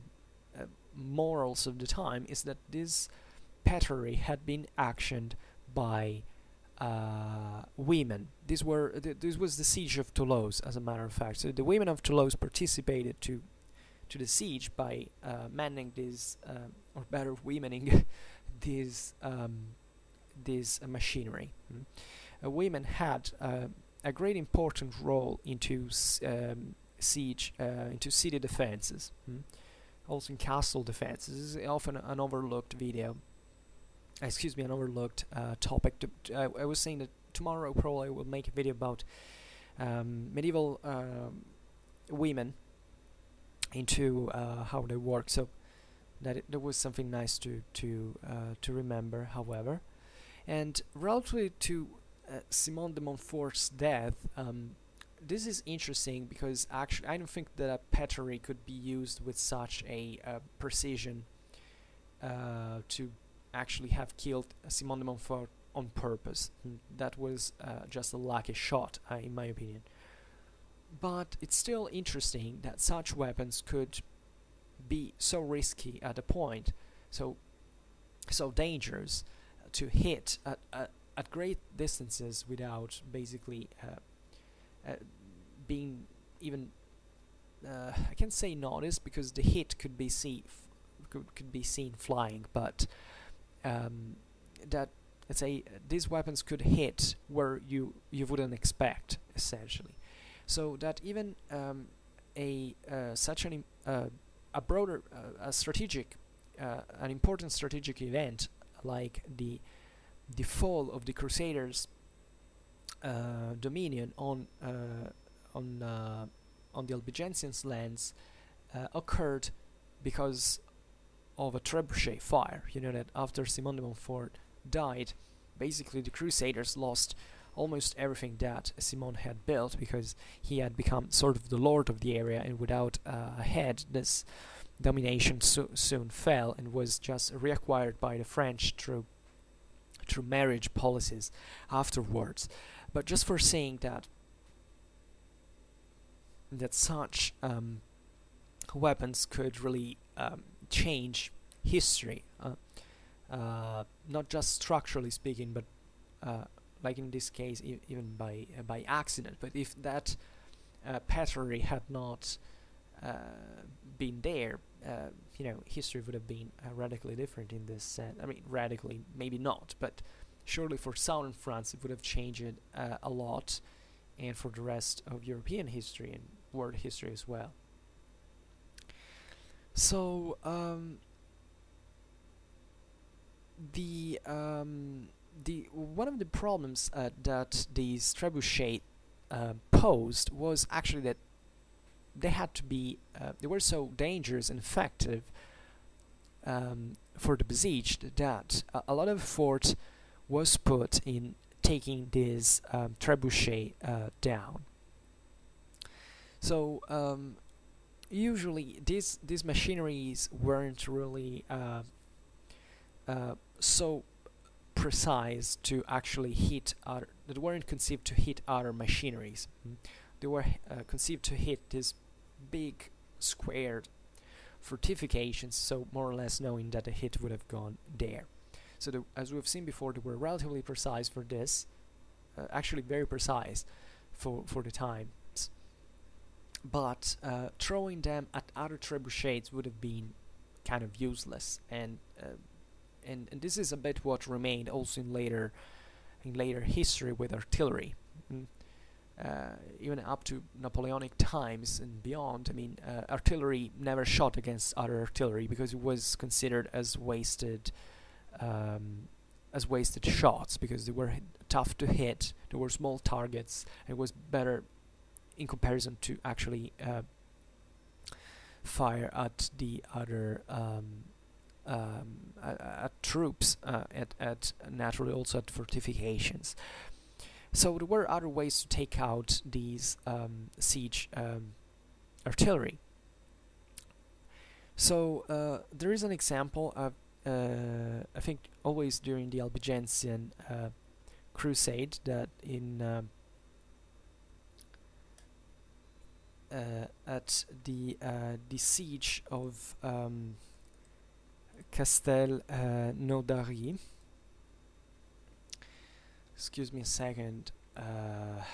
uh, morals of the time is that this pattery had been actioned by uh, women. These were th this was the siege of Toulouse, as a matter of fact. So the women of Toulouse participated to to the siege by uh, manning this, uh, or better, womening this um, this machinery. Mm. women had a great important role into um, siege, uh, into city defenses, mm. also in castle defenses. This is often an overlooked video. Excuse me, an overlooked uh, topic. To, uh, I was saying that tomorrow probably will make a video about um, medieval um, women into uh, how they work. So that that was something nice to to uh, to remember. However, and relatively to uh, Simon de Montfort's death, um, this is interesting because actually I don't think that a pattery could be used with such a uh, precision uh, to actually have killed Simon de Montfort on purpose. Hmm, that was uh, just a lucky shot, uh, in my opinion. But it's still interesting that such weapons could be so risky at a point, so so dangerous to hit at great distances without basically uh, uh, being even uh, I can't say noticed because the hit could be seen could, could be seen flying but um, that let's say these weapons could hit where you you wouldn't expect essentially. So that even um, a uh, such an uh, a broader uh, a strategic an important strategic event like the the fall of the Crusaders' uh, dominion on uh, on uh, on the Albigensians' lands uh, occurred because of a trebuchet fire. You know that after Simon de Montfort died, basically the Crusaders lost almost everything that Simon had built because he had become sort of the lord of the area, and without a head, this domination so soon fell and was just reacquired by the French through through marriage policies afterwards. But just for saying that that such um, weapons could really um, change history, uh, uh, not just structurally speaking, but uh, like in this case, even by uh, by accident. But if that uh, had not been there, uh, you know, history would have been uh, radically different in this sense. I mean, radically, maybe not, but surely for southern France it would have changed uh, a lot, and for the rest of European history and world history as well. So um, the um, the one of the problems uh, that these trebuchet uh, posed was actually that they had to be uh, they were so dangerous and effective um, for the besieged that a, a, lot of effort was put in taking this um, trebuchet uh, down. So um, usually these these machineries weren't really uh, uh so precise to actually hit other that weren't conceived to hit other machineries. Mm. They were uh, conceived to hit this big squared fortifications, so more or less knowing that a hit would have gone there. So the, as we've seen before, they were relatively precise for this, uh, actually very precise for, for the times. But uh, throwing them at other trebuchets would have been kind of useless, and, uh, and and this is a bit what remained also in later in later history with artillery. Mm uh, even up to Napoleonic times and beyond, I mean, uh, artillery never shot against other artillery because it was considered as wasted, um, as wasted shots because they were tough to hit. There were small targets. It was better in comparison to actually uh, fire at the other um, um, at, at, troops, uh, at at naturally also at fortifications. So there were other ways to take out these um, siege um, artillery. So uh, there is an example of, uh, I think always during the Albigensian uh, crusade that in um, uh, at the uh, the siege of um, Castel uh, Naudary. Excuse me a second. Uh,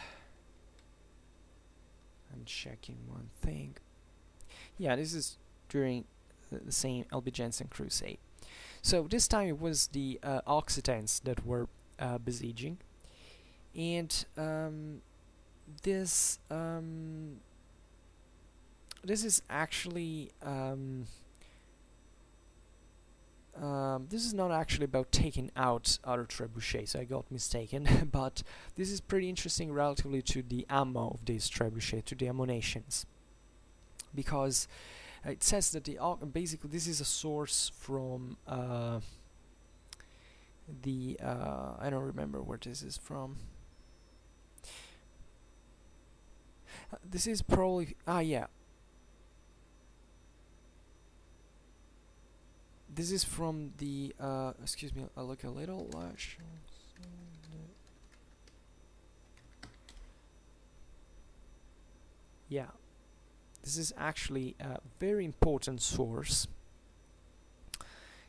I'm checking one thing. Yeah, this is during the same Albigensian crusade. So this time it was the uh, Occitans that were uh, besieging, and um, this um, this is actually um, um, this is not actually about taking out other trebuchets, I got mistaken, but this is pretty interesting relatively to the ammo of these trebuchets, to the ammunitions, because it says that the basically this is a source from uh, the uh, I don't remember where this is from. Uh, this is probably ah yeah this is from the uh, excuse me I'll look a little large yeah. This is actually a very important source.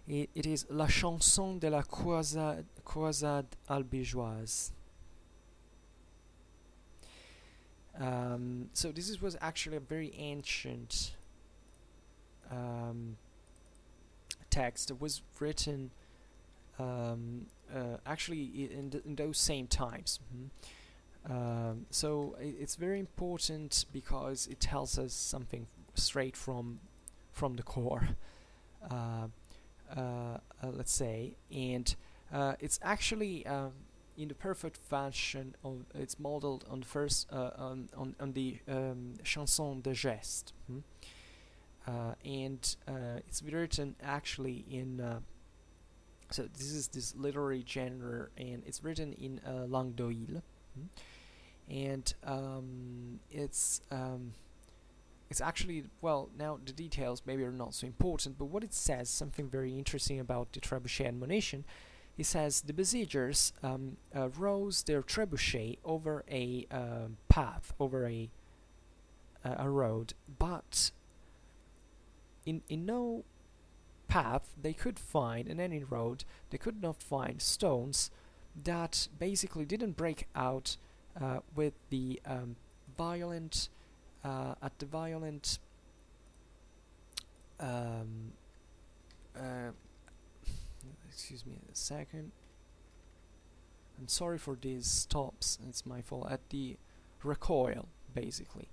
It, it is La Chanson de la Croisade, croisade Albigeoise. Um, so this is, was actually a very ancient um, text was written um, uh, actually in, th in, those same times. Mm -hmm. um, so it's very important because it tells us something straight from from the core. Uh, uh, uh let's say, and uh, it's actually um, in the perfect fashion of it's modeled on the first uh, on, on, on the um, chanson de geste. Mm -hmm. Uh, and uh, it's written actually in uh, so this is this literary genre and it's written in langue d'oil hmm? and um, it's um, it's actually well now the details maybe are not so important but what it says something very interesting about the trebuchet admonition it says the besiegers um, uh, rose their trebuchet over a uh, path over a uh, a road but in, in no path they could find in any road they could not find stones that basically didn't break out uh, with the um, violent uh, at the violent um, uh, excuse me a second. I'm sorry for these stops it's my fault at the recoil basically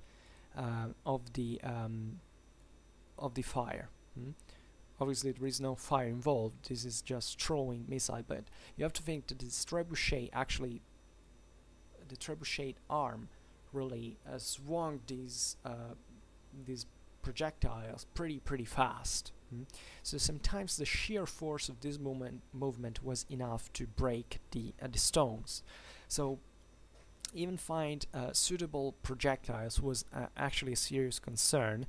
uh, of the um, of the fire. Hmm? Obviously there is no fire involved, this is just throwing missile, but you have to think that this trebuchet actually, the trebuchet arm really uh, swung these, uh, these projectiles pretty pretty fast. Hmm? So sometimes the sheer force of this movement movement was enough to break the uh, the stones. So even find uh, suitable projectiles was uh, actually a serious concern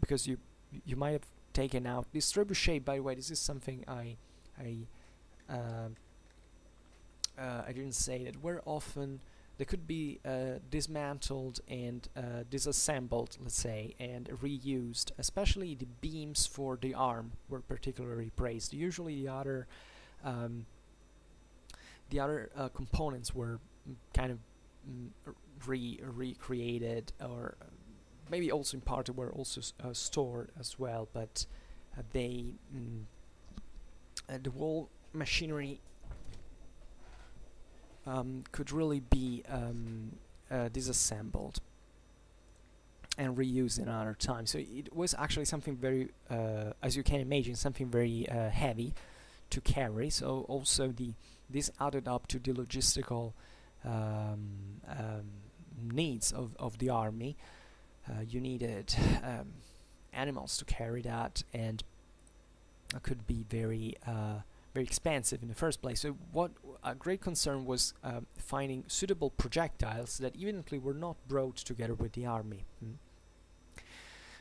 because you you might have taken out. This trebuchet by the way this is something I I uh, uh, I didn't say that. Were often they could be uh, dismantled and uh, disassembled let's say and reused especially the beams for the arm were particularly praised. Usually the other um, the other uh, components were kind of mm, re recreated or maybe also in part were also uh, stored as well, but uh, they mm, uh, the whole machinery um, could really be um, uh, disassembled and reused in another time. So it was actually something very, uh, as you can imagine, something very heavy to carry. So also the this added up to the logistical um, um needs of, of the army uh, you needed um, animals to carry that and it could be very uh, very expensive in the first place. So what a great concern was uh, finding suitable projectiles that evidently were not brought together with the army. Hmm?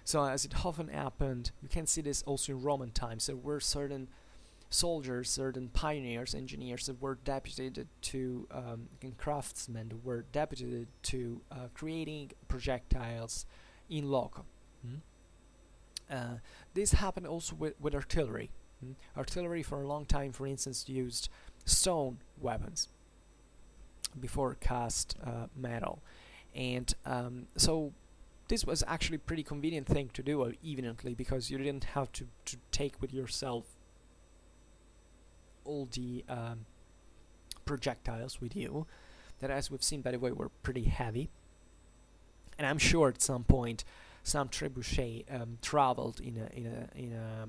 So as it often happened, you can see this also in Roman times. There were certain soldiers, certain pioneers, engineers that were deputed to, um, craftsmen that were deputed to uh, creating projectiles in loco. Mm? Uh, this happened also with, with artillery. Mm? Artillery for a long time, for instance, used stone weapons before cast uh, metal, and um, so this was actually pretty convenient thing to do uh, evidently because you didn't have to, to take with yourself all the um, projectiles with you that as we've seen by the way were pretty heavy. And I'm sure at some point some trebuchet um, traveled in a in a in a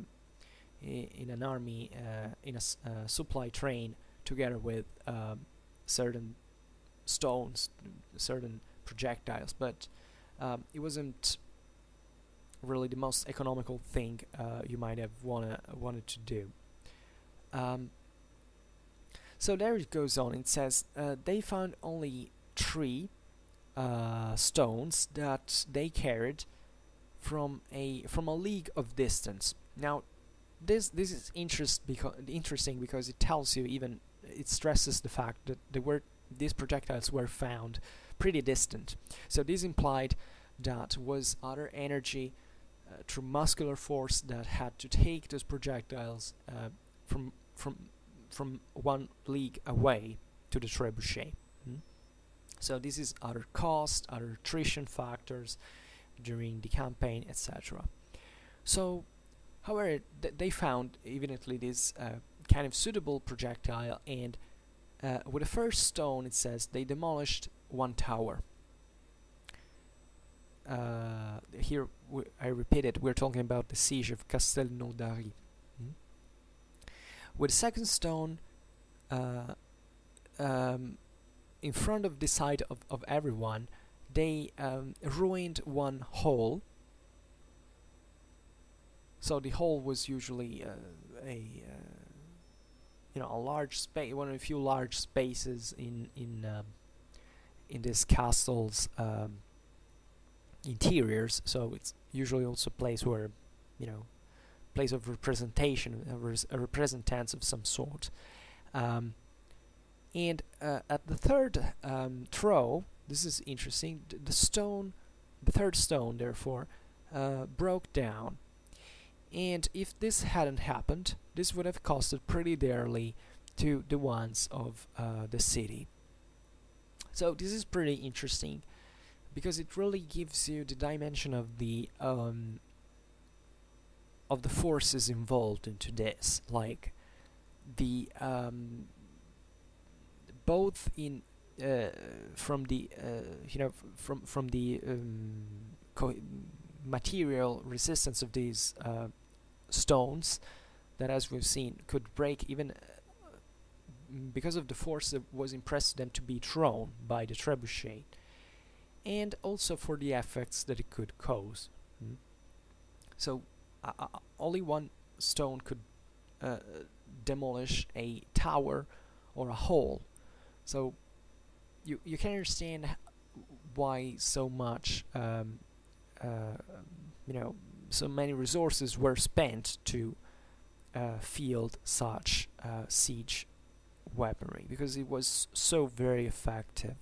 in an army uh, in a uh, supply train together with um, certain stones certain projectiles. But um, it wasn't really the most economical thing uh, you might have wanna wanted to do. Um, so there it goes on. It says uh, they found only three uh, stones that they carried from a from a league of distance. Now, this this is interest because interesting because it tells you even it stresses the fact that the were these projectiles were found pretty distant. So this implied that was other energy uh, through muscular force that had to take those projectiles uh, from from from one league away to the trebuchet. Mm? So this is other cost, other attrition factors during the campaign, etc. So, however, th they found evidently this uh, kind of suitable projectile, and uh, with the first stone, it says they demolished one tower. Uh, here, I repeat it, we're talking about the siege of Castelnaudary. With the second stone uh, um, in front of the sight of, of everyone, they um, ruined one hole. So the hole was usually uh, a uh, you know a large space, one of a few large spaces in in um, in this castle's um, interiors. So it's usually also a place where you know place of representation, a, res a representance of some sort. Um, and uh, at the third um, throw, this is interesting, the stone, the third stone, therefore, uh, broke down. And if this hadn't happened, this would have costed pretty dearly to the ones of uh, the city. So this is pretty interesting because it really gives you the dimension of the um, of the forces involved into this like the um, both in uh, from the uh, you know from from the um, material resistance of these uh, stones that as we've seen could break even uh, because of the force that was impressed them to be thrown by the trebuchet and also for the effects that it could cause mm. so uh, only one stone could uh, demolish a tower or a hole. So you you can understand why so much um, uh, you know so many resources were spent to uh, field such uh, siege weaponry because it was so very effective.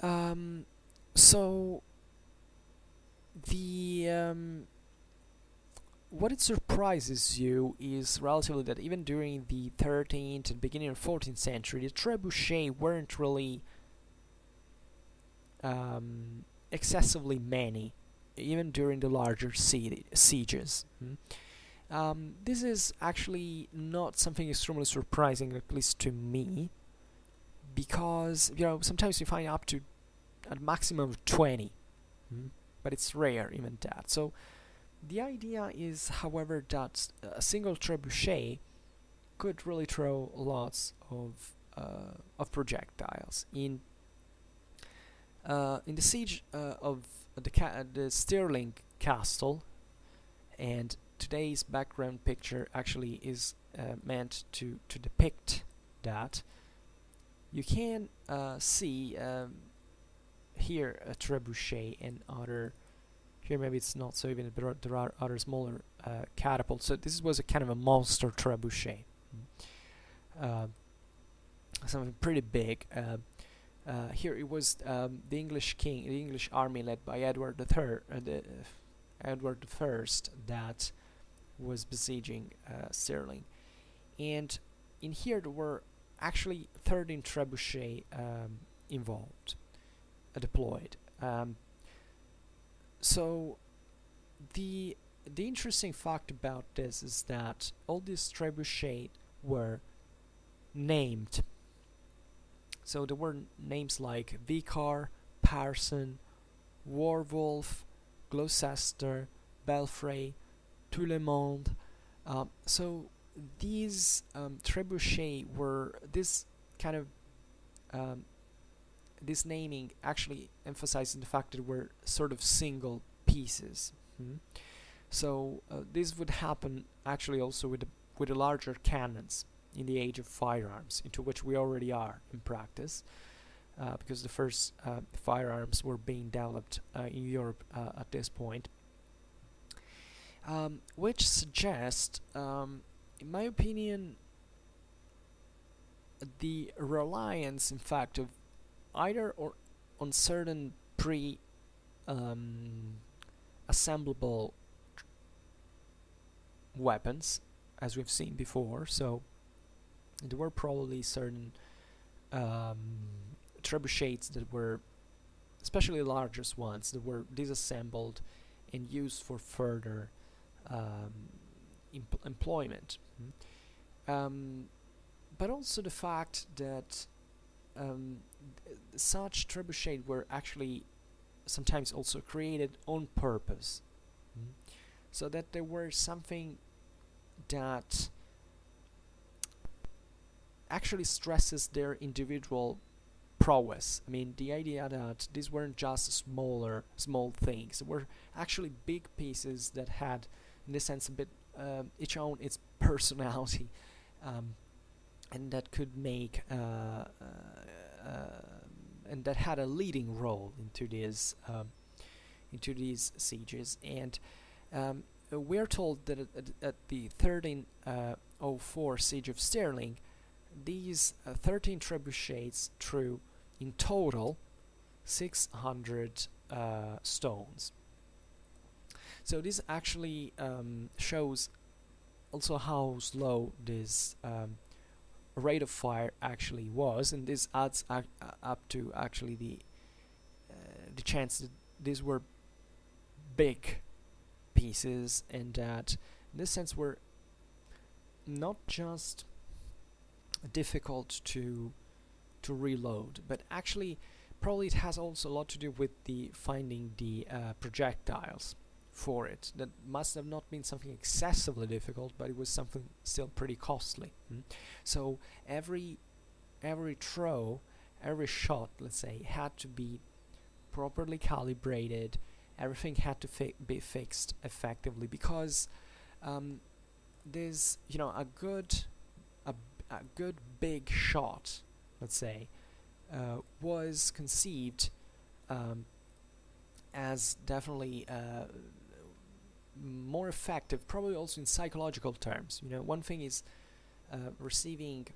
Um, so the um, what it surprises you is relatively that even during the 13th and beginning of 14th century, the trebuchet weren't really um, excessively many, even during the larger sieges. Mm. Um, this is actually not something extremely surprising, at least to me, because you know sometimes you find up to a maximum of 20. Mm but it's rare even that. So the idea is, however, that a single trebuchet could really throw lots of uh, of projectiles. In uh, in the siege uh, of the ca the Stirling Castle, and today's background picture actually is uh, meant to to depict that. You can uh, see um, here a trebuchet and other here maybe it's not so even but there are other smaller uh, catapults. So this was a kind of a monster trebuchet. Uh, something pretty big. Uh, uh, here it was um, the English king, the English army led by Edward the Third, uh, the, Edward the First, that was besieging Stirling, and in here there were actually 13 trebuchet um, involved, deployed. Um, so the the interesting fact about this is that all these trebuchet were named. So there were names like Vicar, Parson, Warwolf, Gloucester, Belfray, Tout. Um, so these um, trebuchet were this kind of um, this naming actually emphasizing the fact that we're sort of single pieces. Hmm? So uh, this would happen actually also with the, with the larger cannons in the age of firearms, into which we already are in practice, uh, because the first uh, firearms were being developed uh, in Europe uh, at this point, um, which suggests, um, in my opinion, the reliance, in fact, of either or on certain pre um, assemblable weapons as we've seen before so there were probably certain um, trebuchets that were especially largest ones that were disassembled and used for further um, employment mm. um, but also the fact that um, such trebuchets were actually sometimes also created on purpose mm. so that there were something that actually stresses their individual prowess. I mean, the idea that these weren't just smaller, small things. They were actually big pieces that had, in this sense, a bit uh, each own its personality, um, and that could make uh, uh, and that had a leading role into these um, into these sieges. And um, we're told that at, at the 1304 uh, siege of Stirling, these uh, 13 trebuchets threw in total 600 uh, stones. So this actually um, shows also how slow this um, rate of fire actually was, and this adds uh, up to actually the uh, the chance that these were big pieces and that in this sense were not just difficult to to reload but actually probably it has also a lot to do with the finding the uh, projectiles for it. That must have not been something excessively difficult but it was something still pretty costly. Mm? so every every throw every shot let's say had to be properly calibrated. Everything had to fi be fixed effectively because um, there's you know a good a, a good big shot let's say uh, was conceived um, as definitely uh, more effective probably also in psychological terms you know one thing is uh, receiving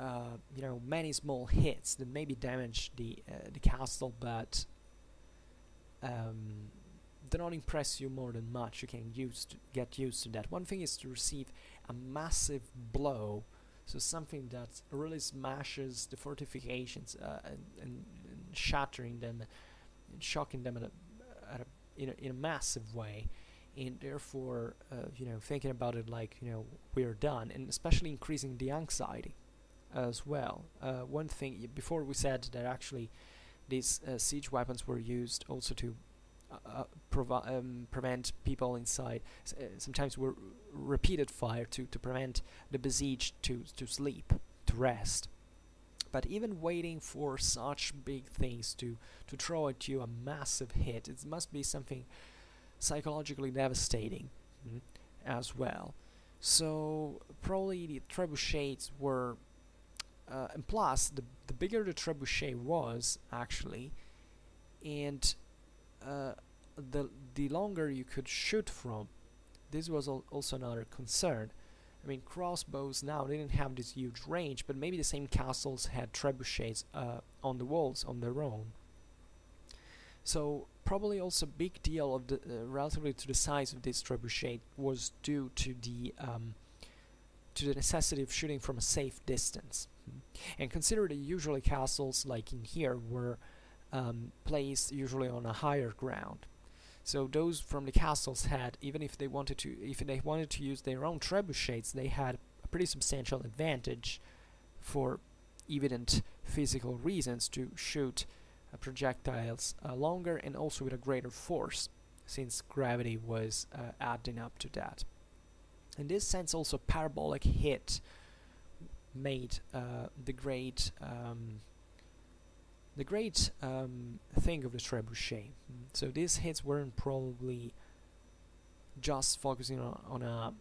uh, you know many small hits that maybe damage the uh, the castle but um, do not impress you more than much. You can use to get used to that. One thing is to receive a massive blow, so something that really smashes the fortifications uh, and, and, and, shattering them, and shocking them a, a, in, a, in a massive way. And therefore, uh, you know, thinking about it like, you know, we're done, and especially increasing the anxiety as well. Uh, one thing, before we said that actually these uh, siege weapons were used also to uh, uh um, prevent people inside. S uh, sometimes were repeated fire to to prevent the besieged to to sleep, to rest. But even waiting for such big things to to throw at you a massive hit, it must be something psychologically devastating mm, as well. So probably the trebuchets were uh, and plus the the bigger the trebuchet was actually and uh, the the longer you could shoot from this was al also another concern I mean, crossbows now didn't have this huge range, but maybe the same castles had trebuchets uh, on the walls on their own. So probably also a big deal of the uh, relatively to the size of this trebuchet was due to the um, to the necessity of shooting from a safe distance. And consider that usually castles like in here were um, placed usually on a higher ground. So those from the castles had, even if they wanted to, if they wanted to use their own trebuchets, they had a pretty substantial advantage for evident physical reasons to shoot projectiles uh, longer and also with a greater force, since gravity was uh, adding up to that. In this sense, also parabolic hit made uh, the great um, the great um, thing of the trebuchet. Mm. So these hits weren't probably just focusing on, on a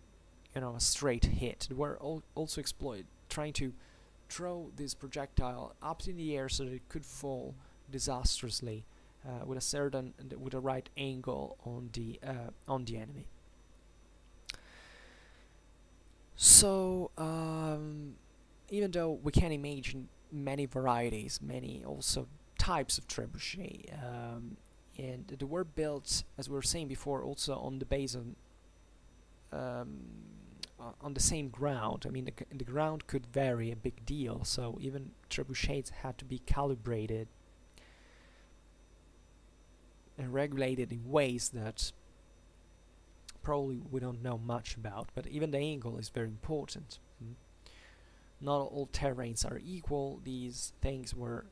you know a straight hit. They were al also exploit trying to throw this projectile up in the air so that it could fall disastrously uh, with a certain with a right angle on the uh, on the enemy. So um, even though we can imagine many varieties, many also types of trebuchet, um, and they were built, as we were saying before, also on the base of um, on the same ground. I mean, the, the ground could vary a big deal, so even trebuchets had to be calibrated and regulated in ways that probably we don't know much about, but even the angle is very important. Mm. Not all terrains are equal, these things were,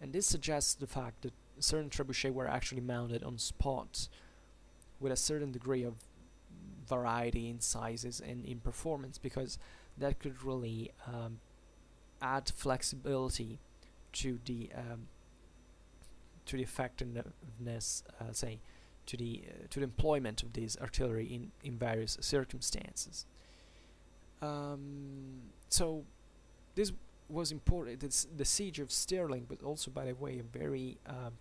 and this suggests the fact that certain trebuchets were actually mounted on spots with a certain degree of variety in sizes and in performance because that could really um, add flexibility to the um, to the effectiveness, uh, say, to the uh, to the employment of this artillery in in various circumstances. Um, so this was important. It's the siege of Stirling, but also by the way a very um,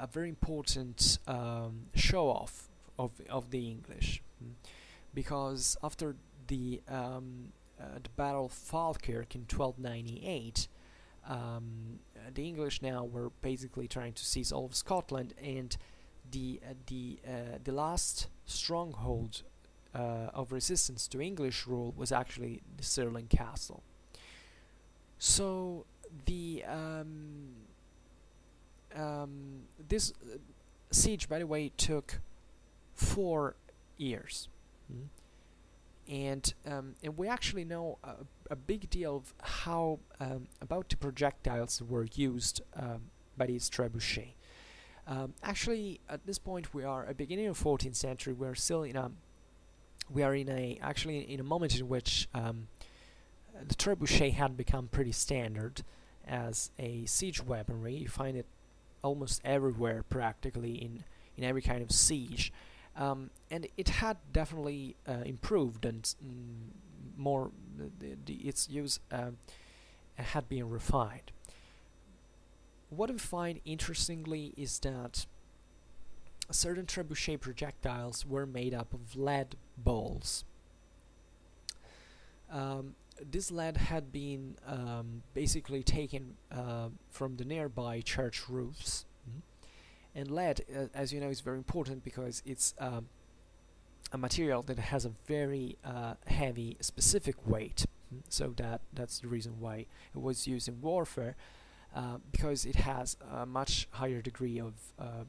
a very important um, show off of of the English, mm. because after the um, uh, the Battle of Falkirk in 1298 um, the English now were basically trying to seize all of Scotland, and the uh, the uh, the last stronghold uh, of resistance to English rule was actually the Stirling Castle. So the um, um, this uh, siege, by the way, took four years. Mm and um, and we actually know a, a, big deal of how um, about the projectiles were used um, by these trebuchet. Um, actually, at this point, we are at beginning of 14th century. We are still in a we are in a actually in a moment in which um, the trebuchet had become pretty standard as a siege weaponry. You find it almost everywhere, practically in in every kind of siege. Um, and it had definitely uh, improved and mm, more the, the, its use uh, had been refined. What we find interestingly is that certain trebuchet projectiles were made up of lead balls. Um, this lead had been um, basically taken uh, from the nearby church roofs and lead, uh, as you know, is very important because it's um, a material that has a very uh, heavy specific weight. Mm, so that that's the reason why it was used in warfare, uh, because it has a much higher degree of, uh,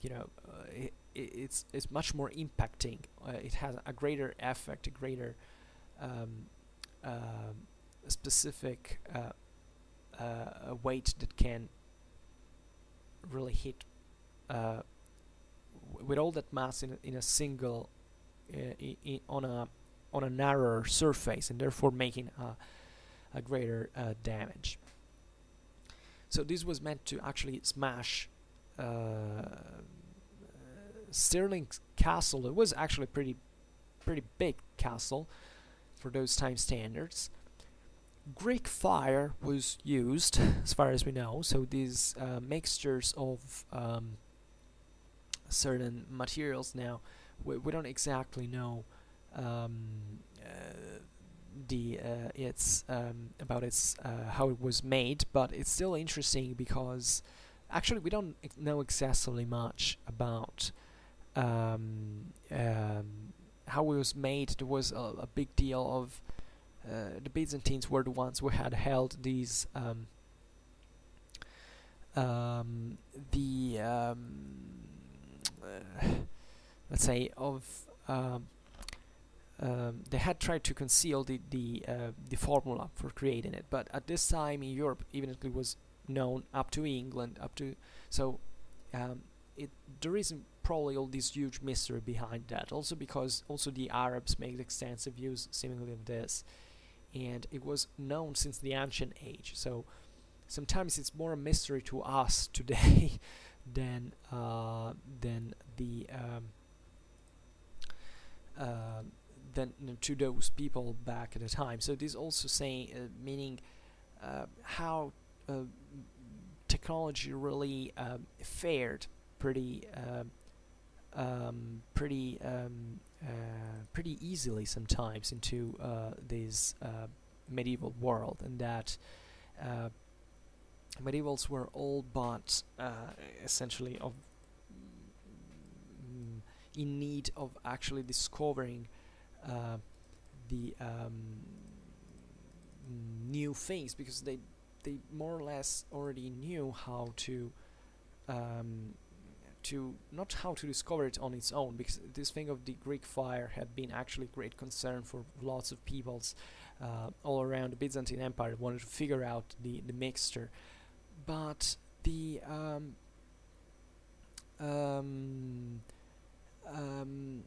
you know, uh, it, it's it's much more impacting. Uh, it has a greater effect, a greater um, um specific weight that can really hit uh, with all that mass in in a single uh, on a on a narrower surface and therefore making a, a greater uh, damage. So this was meant to actually smash uh, Stirling Castle. It was actually pretty pretty big castle for those time standards. Greek fire was used, as far as we know. So these uh, mixtures of um, certain materials now we, we don't exactly know um, uh, the uh, its um, about its uh, how it was made, but it's still interesting because actually we don't know excessively much about um, um, how it was made. There was a, a big deal of uh, the Byzantines were the ones who had held these um, um, the uh, let's say of um, um, they had tried to conceal the the uh, the formula for creating it, but at this time in Europe, even it was known up to England, up to so um, it there isn't probably all this huge mystery behind that. Also because also the Arabs made extensive use seemingly of this, and it was known since the ancient age. So sometimes it's more a mystery to us today than uh, than the um, uh, than to those people back at the time. So this also saying uh, meaning uh, how uh, technology really um, fared pretty um, um, pretty um, uh, pretty easily sometimes into this medieval world, and that medievals were all but essentially of mm, in need of actually discovering uh, the um, new things because they they more or less already knew how to um, to not how to discover it on its own because this thing of the Greek fire had been actually great concern for lots of peoples uh, all around the Byzantine Empire wanted to figure out the the mixture but the um, um, um,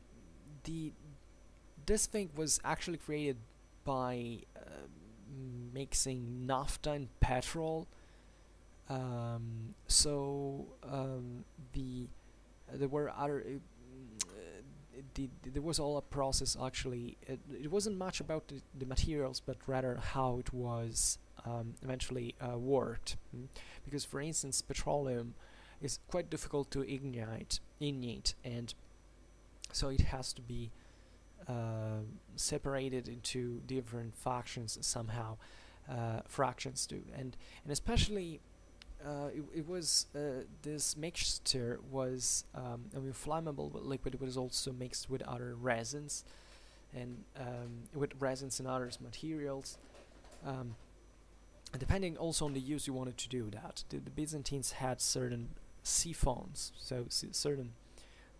the this thing was actually created by uh, mixing naphtha and petrol. Um, so um, the there were other. Uh, the, the, there was all a process actually. It, it wasn't much about the, the, materials, but rather how it was um, eventually uh, worked. Mm? Because, for instance, petroleum is quite difficult to ignite, ignite, and so it has to be uh, separated into different factions somehow, uh, fractions too, and and especially. Uh, it, it, was uh, this mixture was um, I flammable liquid was also mixed with other resins and um, with resins and other materials um, depending also on the use you wanted to do that the, the Byzantines had certain siphones so certain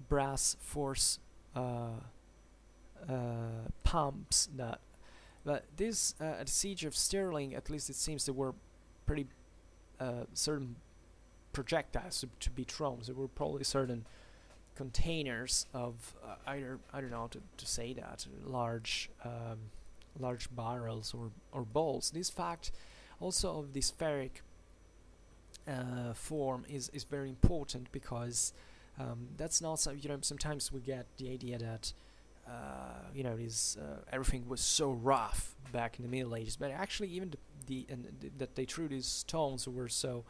brass force uh, uh, pumps that but this uh, at the siege of Stirling at least it seems there were pretty uh, certain projectiles to, to, be thrown. There were probably certain containers of uh, either I don't know to, to say that large um, large barrels or, or bowls this fact also of the spheric uh, form is, is very important because um, that's not so you know sometimes we get the idea that uh, you know, these uh, everything was so rough back in the Middle Ages. But actually, even the, the and th that they threw these stones were so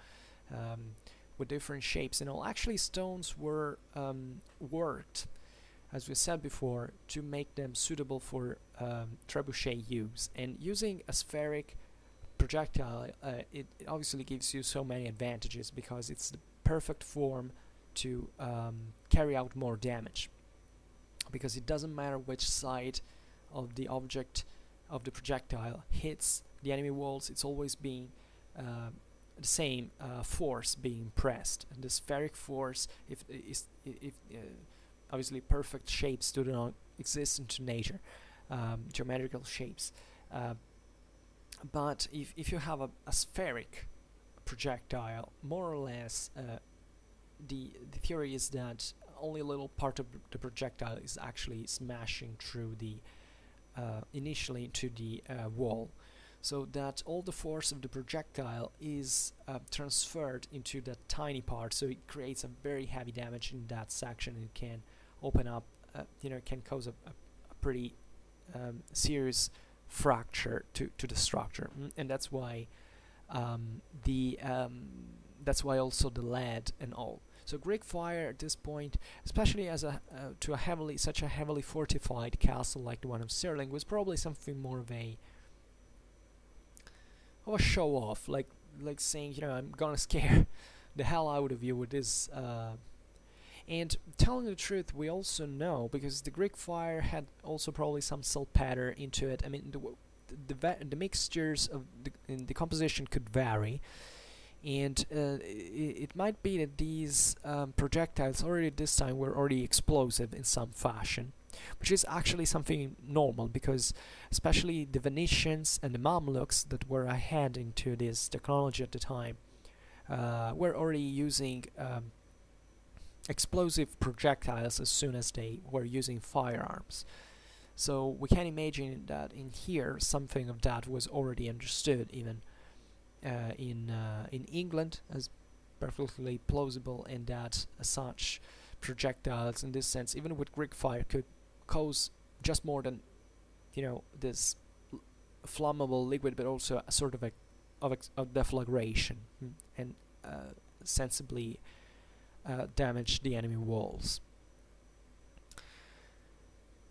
um, with different shapes and all. Actually, stones were um, worked, as we said before, to make them suitable for um, trebuchet use. And using a spheric projectile, uh, it, it, obviously gives you so many advantages because it's the perfect form to um, carry out more damage. Because it doesn't matter which side of the object of the projectile hits the enemy walls it's always being uh, the same uh, force being pressed. And the spheric force if is if uh, obviously perfect shapes do not exist into nature um, geometrical shapes. Uh, but if, if you have a, a spheric projectile more or less uh, the the theory is that only a little part of the projectile is actually smashing through the uh, initially into the uh, wall. So that all the force of the projectile is uh, transferred into that tiny part. So it creates a very heavy damage in that section it can open up uh, you know it can cause a, a, a pretty um, serious fracture to, to the structure mm, and that's why um, the um, that's why also the lead and all So Greek fire at this point, especially as a uh, to a heavily such a heavily fortified castle like the one of Stirling, was probably something more of a of a show off, like like saying you know I'm gonna scare the hell out of you with this. Uh, and telling the truth, we also know because the Greek fire had also probably some salt saltpeter into it. I mean, the the, the mixtures of the, the composition could vary, and uh, it, it, might be that these um, projectiles already this time were already explosive in some fashion, which is actually something normal because especially the Venetians and the Mamluks that were ahead into this technology at the time uh, were already using um, explosive projectiles as soon as they were using firearms. So we can imagine that in here something of that was already understood even uh, in uh, in England as perfectly plausible and that such projectiles in this sense even with Greek fire could cause just more than you know this flammable liquid but also a sort of a of, of deflagration mm, and uh, sensibly uh, damage the enemy walls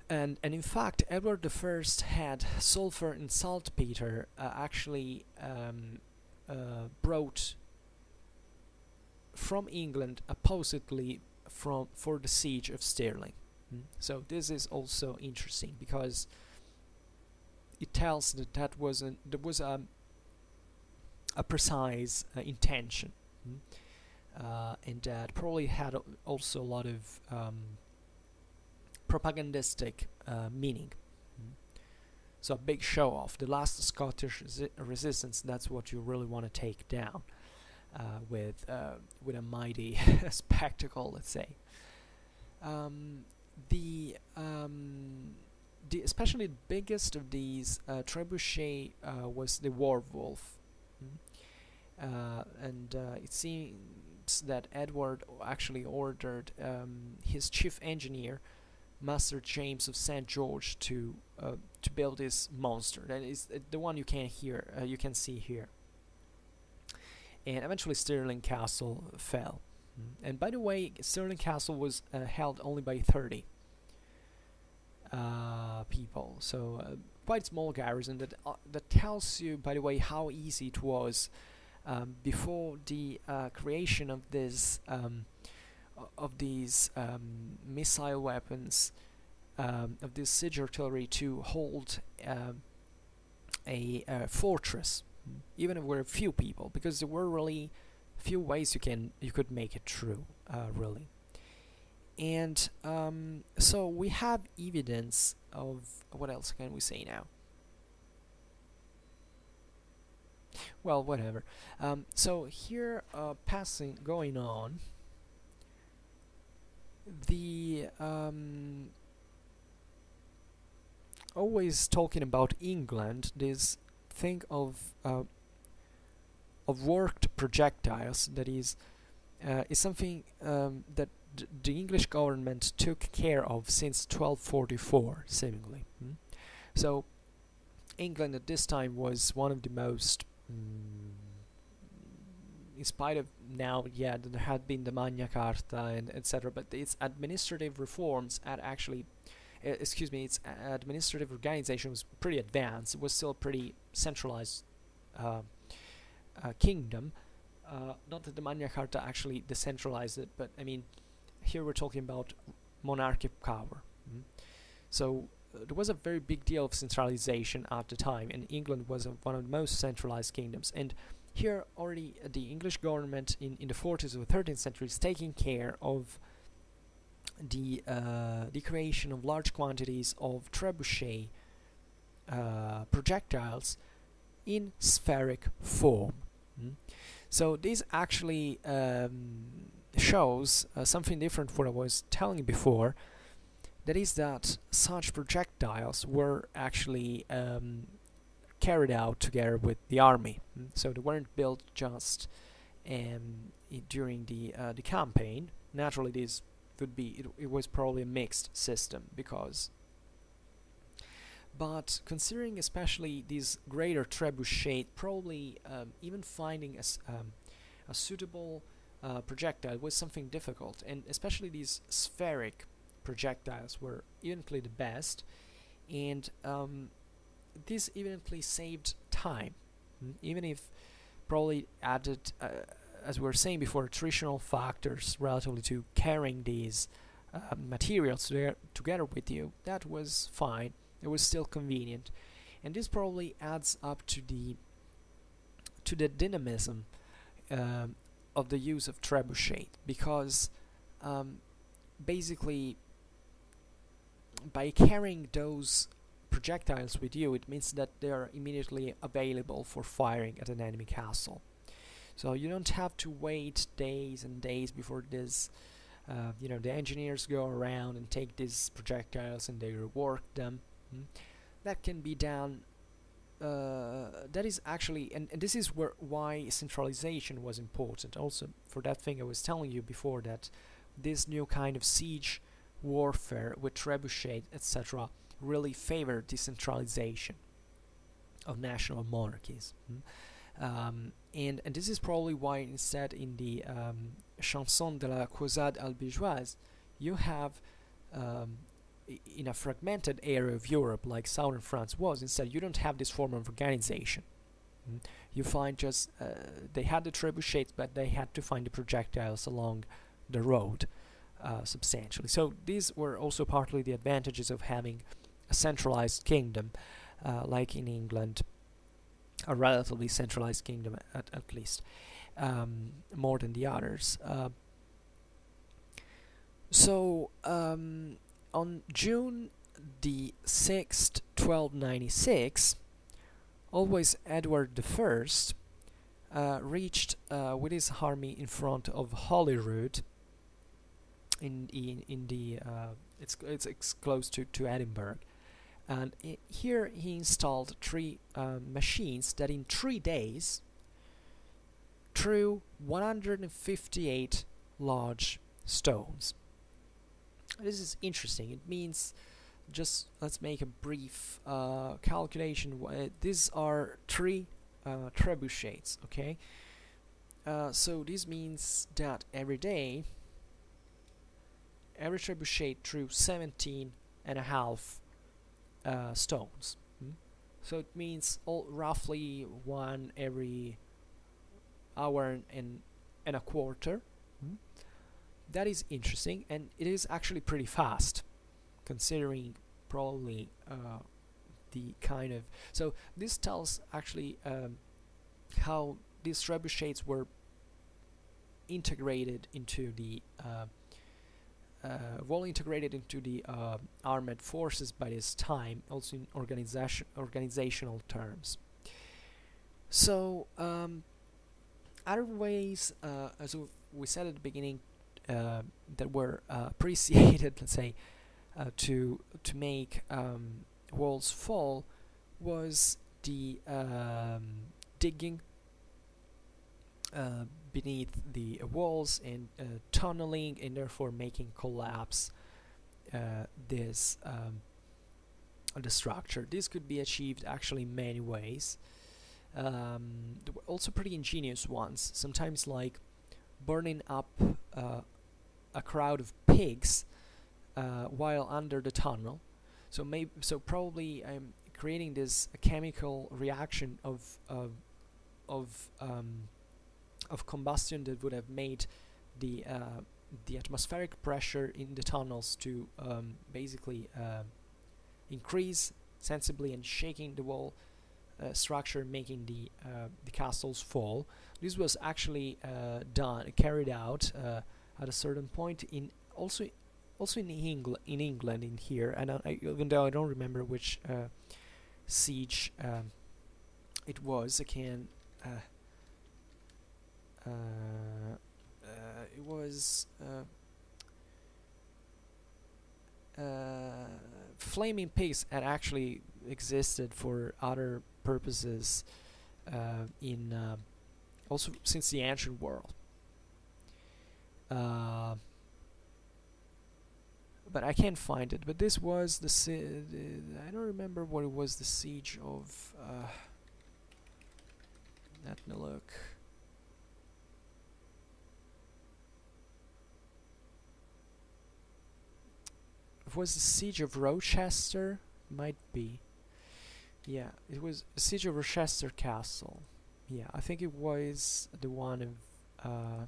and and in fact Edward I had sulfur and saltpeter uh, actually um, uh, brought from England oppositely from for the siege of Stirling. Mm. So this is also interesting because it tells that that was an, there was a a precise uh, intention, mm. And that probably had also a lot of um, propagandistic uh, meaning. So a big show off. The last Scottish resi resistance. That's what you really want to take down uh, with uh, with a mighty spectacle. Let's say. Um, the um, the especially the biggest of these uh, trebuchet uh, was the Warwolf, mm. Uh, and it seems that Edward actually ordered um, his chief engineer Master James of St George to uh, to build this monster. That is uh, the one you can hear, uh, you can see here. And eventually, Stirling Castle fell. Mm. And by the way, Stirling Castle was uh, held only by 30 uh, people, so quite small garrison. That that tells you, by the way, how easy it was um, before the creation of this. Um, of these um, missile weapons um, of this siege artillery to hold um, a, a, fortress, even if were few people, because there were really few ways you can you could make it true, uh, really. And um, so we have evidence of what else can we say now? Well, whatever. Um, so here, uh, passing, going on the um, always talking about England, this thing of uh, of worked projectiles that is uh, is something um, that the English government took care of since 1244, seemingly. Mm? So England at this time was one of the most in spite of now, yeah, there had been the Magna Carta and etc., but its administrative reforms had actually, uh, excuse me, its administrative organization was pretty advanced. It was still a pretty centralized uh, uh, kingdom. Uh, not that the Magna Carta actually decentralized it, but I mean, here we're talking about monarchic power. Mm -hmm. So there was a very big deal of centralization at the time, and England was one of the most centralized kingdoms. And here already uh, the English government in, in the 40s or 13th century is taking care of the, uh, the creation of large quantities of trebuchet uh, projectiles in spheric form. Mm. So this actually um, shows uh, something different what I was telling you before. That is that such projectiles were actually um, carried out together with the army. Mm. So they weren't built just um, during the uh, the campaign. Naturally, this would be it, it was probably a mixed system because. But considering especially these greater trebuchet, probably um, even finding a, um, a suitable uh, projectile was something difficult, and especially these spheric projectiles were evidently the best, and um, this evidently saved time, mm, even if probably added, uh, as we were saying before, traditional factors relatively to carrying these uh, materials together with you. That was fine. It was still convenient, and this probably adds up to the to the dynamism um, of the use of trebuchet because um, basically by carrying those projectiles with you it means that they are immediately available for firing at an enemy castle. So you don't have to wait days and days before this uh, you know the engineers go around and take these projectiles and they rework them. Mm. that can be done uh, that is actually and, and this is where why centralization was important. Also for that thing I was telling you before that this new kind of siege warfare with trebuchet etc really favored decentralization of national monarchies mm? um, and, and this is probably why instead in the um, chanson de la croisade albigeoise you have um, in a fragmented area of Europe like southern France was, instead you don't have this form of organization. Mm. You find just uh, they had the trebuchets, but they had to find the projectiles along the road uh, substantially. So these were also partly the advantages of having a centralized kingdom, uh, like in England, a relatively centralized kingdom at, at least, um, more than the others. Uh, so um, on June the 6th, 1296, always Edward I uh, reached uh, with his army in front of Holyrood in in, in the uh, it's, it's, close to, to Edinburgh. And here he installed three uh, machines that in three days threw 158 large stones. This is interesting. It means just let's make a brief uh, calculation. Uh, these are three uh, trebuchets okay? So this means that every day every trebuchet threw 17 and a half uh, stones hmm? so it means all roughly one every hour and, and a quarter hmm? that is interesting and it is actually pretty fast considering probably uh, the kind of so this tells actually um, how these trebuchets were integrated into the uh, uh, well integrated into the uh, armed forces by this time also in organization organizational terms. So um, other ways uh, as we said at the beginning uh, that were uh, appreciated, let's say, uh, to to make um, walls fall was the um, digging uh, beneath the walls and uh, tunneling and therefore making collapse uh, this um, the structure. This could be achieved actually many ways. Um, also pretty ingenious ones, sometimes like burning up uh, a crowd of pigs uh, while under the tunnel. So maybe so probably I'm creating this chemical reaction of of of um, of combustion that would have made the uh, the atmospheric pressure in the tunnels to um, basically uh, increase sensibly and shaking the wall uh, structure, making the uh, the castles fall. This was actually uh, done, carried out uh, at a certain point in also also in England in England in here and I, even though I don't remember which siege um, it was I can it was uh, uh, flaming pigs had actually existed for other purposes in also since the ancient world uh, but I can't find it. But this was the I don't remember what it was. The siege of. Uh, let me look. Was the siege of Rochester, might be. Yeah, it was siege of Rochester Castle. Yeah, I think it was the one of uh,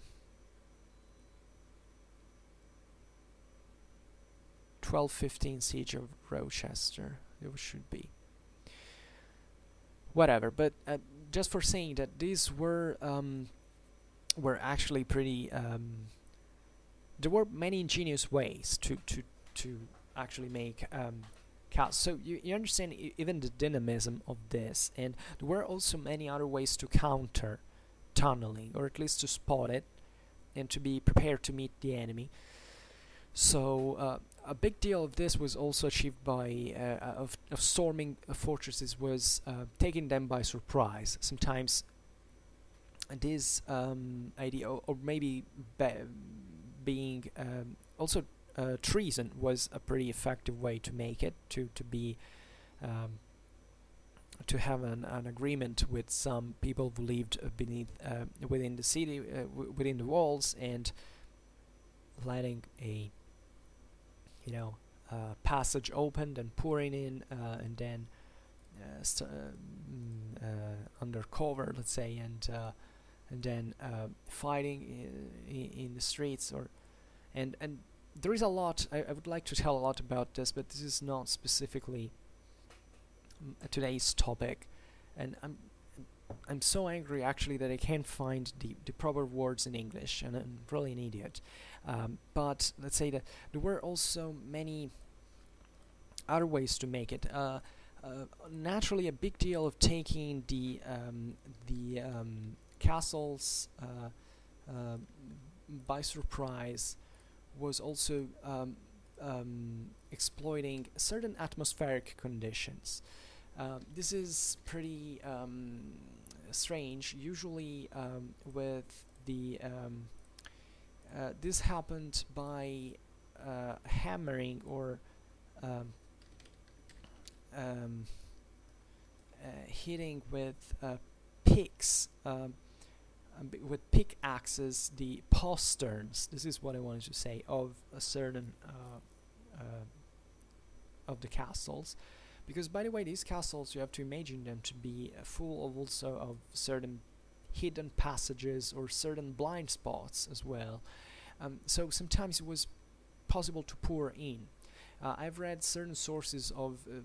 1215 siege of Rochester. It should be. Whatever, but uh, just for saying that these were um, were actually pretty. Um, there were many ingenious ways to to to actually make um, castles. So you you understand even the dynamism of this, and there were also many other ways to counter tunneling, or at least to spot it, and to be prepared to meet the enemy. So uh, a big deal of this was also achieved by uh, uh of, of storming fortresses was uh, taking them by surprise. Sometimes this um, idea, or, or maybe be being um, also uh, treason, was a pretty effective way to make it to to be um, to have an, an agreement with some people who lived beneath uh, within the city, uh, within the walls, and letting a you know uh, passage opened and pouring in uh, and then uh, mm, uh, undercover let's say and uh, and then uh, fighting in, in, the streets or and and there is a lot I, I, would like to tell a lot about this but this is not specifically mm, today's topic and I'm I'm so angry actually that I can't find the, the proper words in English and I'm really an idiot. Um, but let's say that there were also many other ways to make it. Uh, uh, naturally, a big deal of taking the um, the um, castles uh, uh by surprise was also um, um, exploiting certain atmospheric conditions. Uh, this is pretty um, strange. Usually um, with the um, uh, this happened by uh, hammering or um, um, uh, hitting with uh, picks um, um, with pickaxes the posterns. This is what I wanted to say of a certain uh, of the castles because by the way these castles you have to imagine them to be uh, full of also of certain hidden passages or certain blind spots as well um, so sometimes it was possible to pour in uh, I've read certain sources of uh,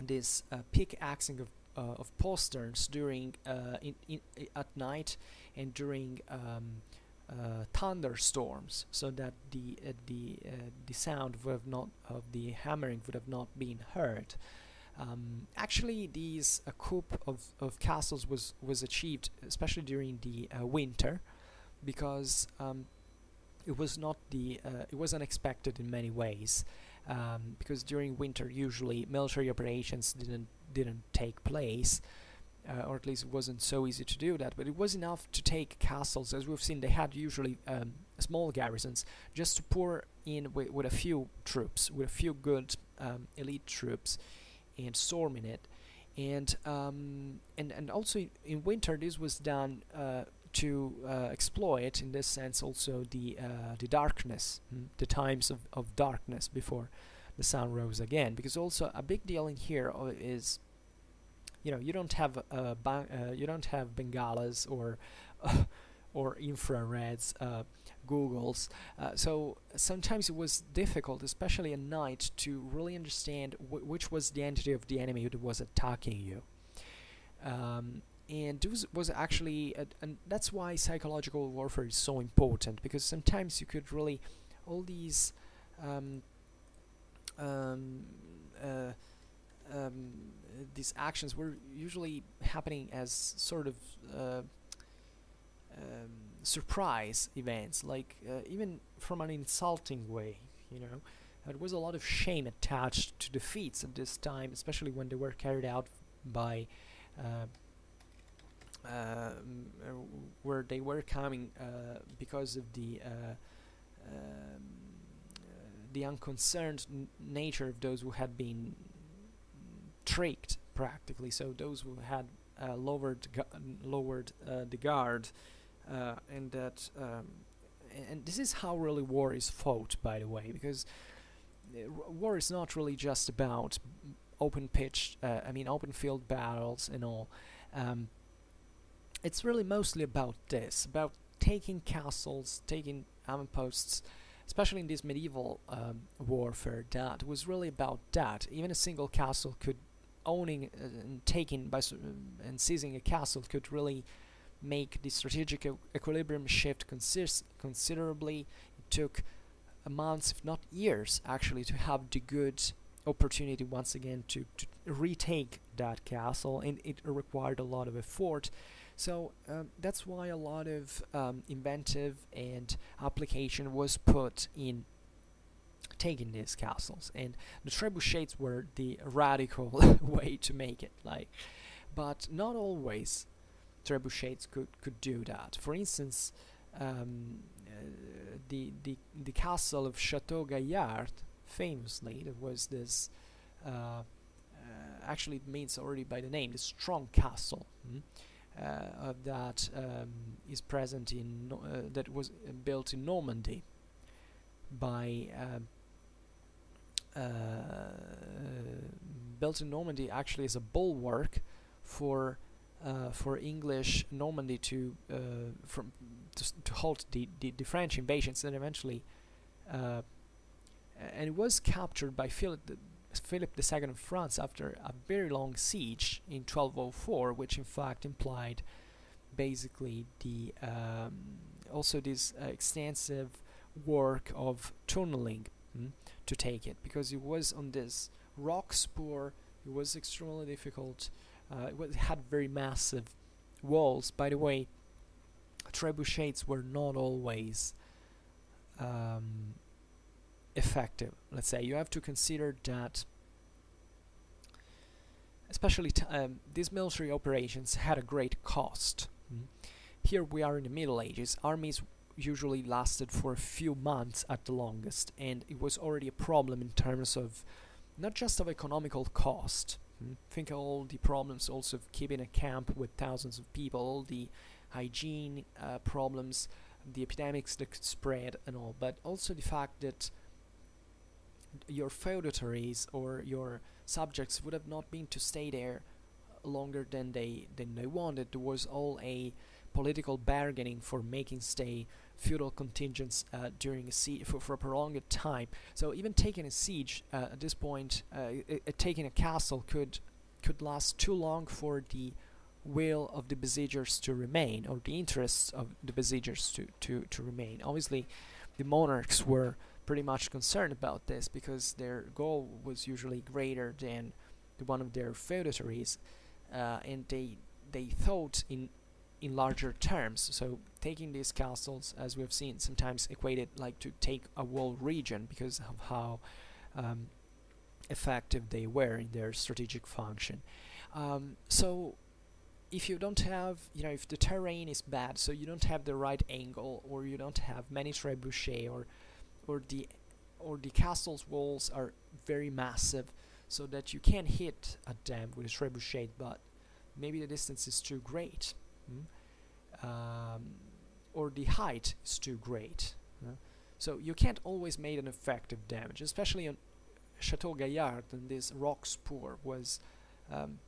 this uh, pickaxing of uh, of posterns during uh, in, in at night and during um, uh, thunderstorms so that the uh, the uh, the sound would have not of the hammering would have not been heard. Um, actually these a coup of, of castles was was achieved especially during the uh, winter because um, it was not the uh, it was unexpected in many ways um, because during winter usually military operations didn't didn't take place uh, or at least it wasn't so easy to do that, but it was enough to take castles. As we've seen, they had usually um, small garrisons just to pour in with, with, a few troops, with a few good um, elite troops, and storming it. And um, and and also in winter, this was done uh, to uh, exploit, in this sense, also the uh, the darkness, mm, the times of, of darkness before the sun rose again. Because also a big deal in here uh, you know you don't have uh, uh, you don't have bengalas or or infrareds uh, googles uh, so sometimes it was difficult especially at night to really understand wh which was the entity of the enemy that was attacking you um, and this was actually and that's why psychological warfare is so important because sometimes you could really all these um, um, uh, um, these actions were usually happening as sort of uh, um, surprise events, like uh, even from an insulting way, you know. There was a lot of shame attached to defeats at this time, especially when they were carried out by uh, um, uh, where they were coming uh, because of the um, the unconcerned nature of those who had been tricked practically. So those who had uh, lowered lowered uh, the guard, uh, and that um, and this is how really war is fought, by the way, because war is not really just about open pitch, uh, I mean open field battles and all. Um, it's really mostly about this, about taking castles, taking outposts, especially in this medieval um, warfare. That was really about that. Even a single castle could owning uh, and taking by and seizing a castle could really make the strategic equilibrium shift consist considerably. It took months, if not years, actually, to have the good opportunity once again to, to retake that castle, and it required a lot of effort. So um, that's why a lot of um, inventive and application was put in taking these castles, and the trebuchets were the radical way to make it. Like, but not always trebuchets could could do that. For instance, um, uh, the the the castle of Chateau Gaillard, famously, there was this. Uh, uh, actually, it means already by the name, the strong castle. Hmm? Uh, that um, is present in no uh, that was built in Normandy by um, uh, built in Normandy actually is a bulwark for uh, for English Normandy to uh, from to, to, halt the, the, the French invasions and eventually uh, and it was captured by Philip Philip II of France after a very long siege in 1204 which in fact implied basically the um, also this uh, extensive work of tunneling hmm, to take it because it was on this rock spur it was extremely difficult uh, it, it had very massive walls. By the way, trebuchets were not always um, effective. Let's say you have to consider that, especially um, these military operations had a great cost. Mm. Here we are in the Middle Ages. Armies usually lasted for a few months at the longest, and it was already a problem in terms of not just of economical cost, Think of all the problems also of keeping a camp with thousands of people, all the hygiene uh, problems, the epidemics that could spread and all, but also the fact that your feudatories or your subjects would have not been to stay there longer than they than they wanted. There was all a political bargaining for making stay feudal contingents uh, during a siege for, for a prolonged time. So even taking a siege uh, at this point, uh, taking a castle could could last too long for the will of the besiegers to remain, or the interests of the besiegers to, to, to remain. Obviously, the monarchs were pretty much concerned about this because their goal was usually greater than the one of their feudatories, uh, and they they thought in in larger terms. So taking these castles, as we have seen, sometimes equated like to take a whole region because of how um, effective they were in their strategic function. Um, so if you don't have, you know, if the terrain is bad, so you don't have the right angle, or you don't have many trebuchet, or or the or the castle's walls are very massive, so that you can't hit at them with a trebuchet, but maybe the distance is too great mm? um, or the height is too great. Uh, so you can't always make an effective damage, especially on Chateau Gaillard and this rock spur was um,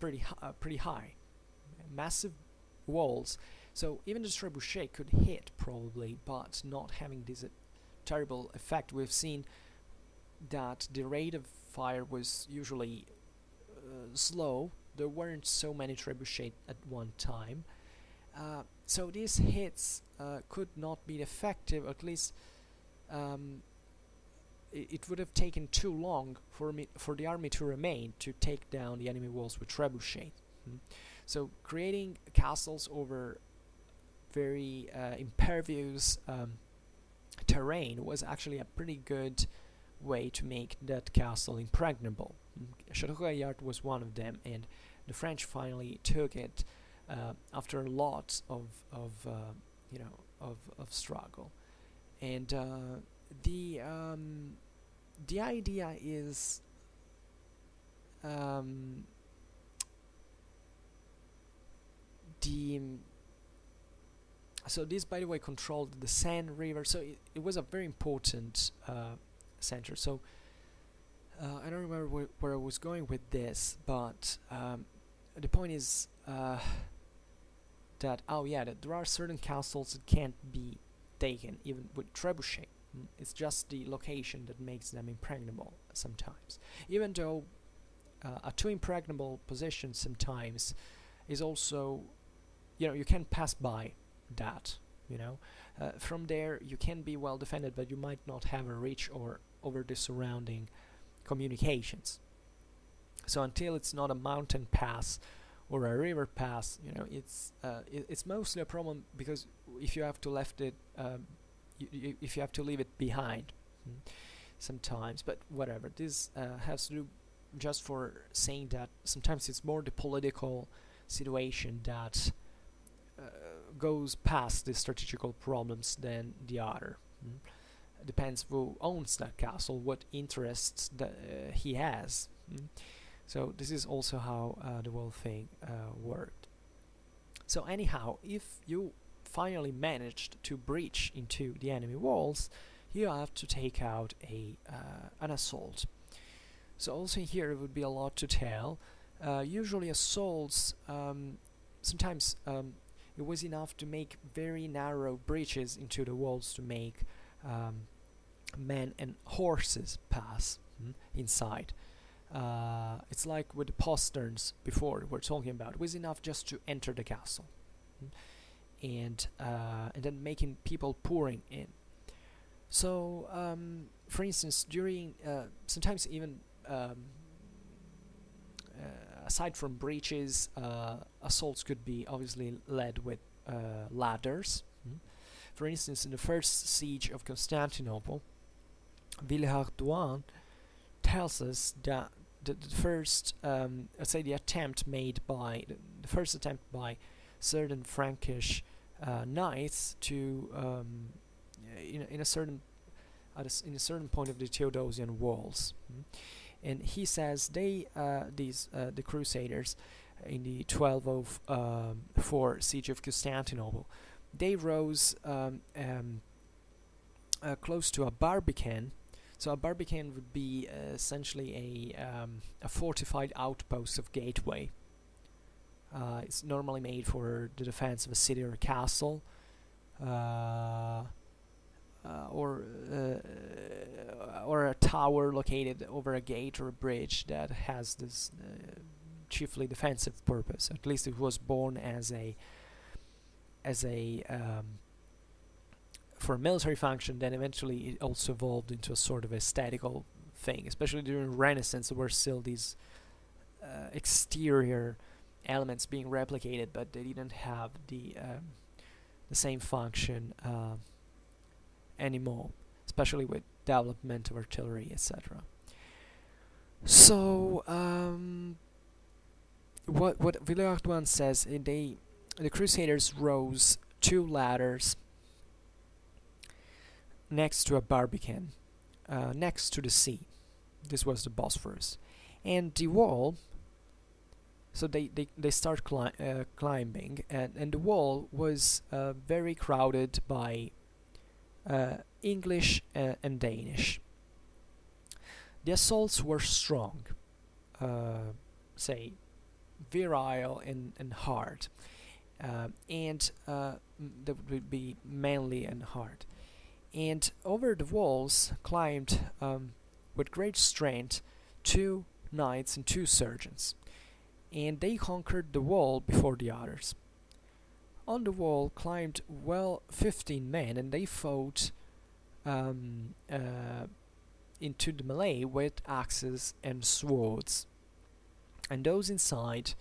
pretty uh, pretty high, massive walls. So even the trebuchet could hit probably, but not having this uh, terrible effect. We've seen that the rate of fire was usually uh, slow there weren't so many trebuchet at one time. Uh, so these hits uh, could not be effective, at least um, it, it, would have taken too long for me for the army to remain to take down the enemy walls with trebuchet. Mm. So creating castles over very uh, impervious um, terrain was actually a pretty good way to make that castle impregnable. Chateau Gaillard was one of them, and the French finally took it uh, after a lot of of uh, you know of of struggle, and uh, the um, the idea is. Um, the so this by the way controlled the Seine river so it, it was a very important uh, center. So uh, I don't remember wh where I was going with this, but um, the point is uh, that oh yeah, that there are certain castles that can't be taken even with trebuchet. Mm, It's just the location that makes them impregnable sometimes. Even though uh, a too impregnable position sometimes is also, you know, you can pass by that. You know, uh, from there you can be well defended, but you might not have a reach or over the surrounding communications. So until it's not a mountain pass or a river pass, you know, it's uh, it's mostly a problem because if you have to left it, um, if you have to leave it behind, mm, sometimes. But whatever, this uh, has to do just for saying that sometimes it's more the political situation that goes past the strategical problems than the other. mm. Depends who owns that castle, what interests that uh, he has. mm. So this is also how uh, the whole thing uh, worked. So anyhow, if you finally managed to breach into the enemy walls, you have to take out a uh, an assault. So also here it would be a lot to tell. Uh, usually assaults, um, sometimes um, it was enough to make very narrow breaches into the walls to make um, men and horses pass mm, inside. Uh, it's like with the posterns before we're talking about. It was enough just to enter the castle, mm, and uh, and then making people pouring in. So, um, for instance, during uh, sometimes even um, aside from breaches, uh, assaults could be obviously led with uh, ladders. mm. For instance, in the first siege of Constantinople, Villehardouin tells us that the, the first, um, let's say, the attempt made by the, the first attempt by certain Frankish uh, knights to, um, in, a- in a certain, at a in a certain point of the Theodosian walls, mm. And he says they, uh, these, uh, the Crusaders, in the 1204 siege of Constantinople, they rose um, um, uh, close to a barbican. So a barbican would be uh, essentially a um, a fortified outpost of gateway. Uh, it's normally made for the defense of a city or a castle, uh, or uh, or a tower located over a gate or a bridge that has this uh, chiefly defensive purpose. At least it was born as a as a um, for a military function. Then eventually it also evolved into a sort of aesthetical thing. Especially during Renaissance, there were still these uh, exterior elements being replicated, but they didn't have the um, the same function uh, anymore. Especially with development of artillery, etc. So. Um, what what Villehardouin says, uh, they the Crusaders rose two ladders next to a barbican, uh, next to the sea. This was the Bosphorus, and the wall. So they they they start cli- uh, climbing, and and the wall was uh, very crowded by English uh, and Danish. The assaults were strong, uh, say virile and, and hard. And uh, that would be manly and hard. And over the walls climbed um, with great strength two knights and two surgeons. And they conquered the wall before the others. On the wall climbed well 15 men, and they fought um, uh, into the melee with axes and swords and those inside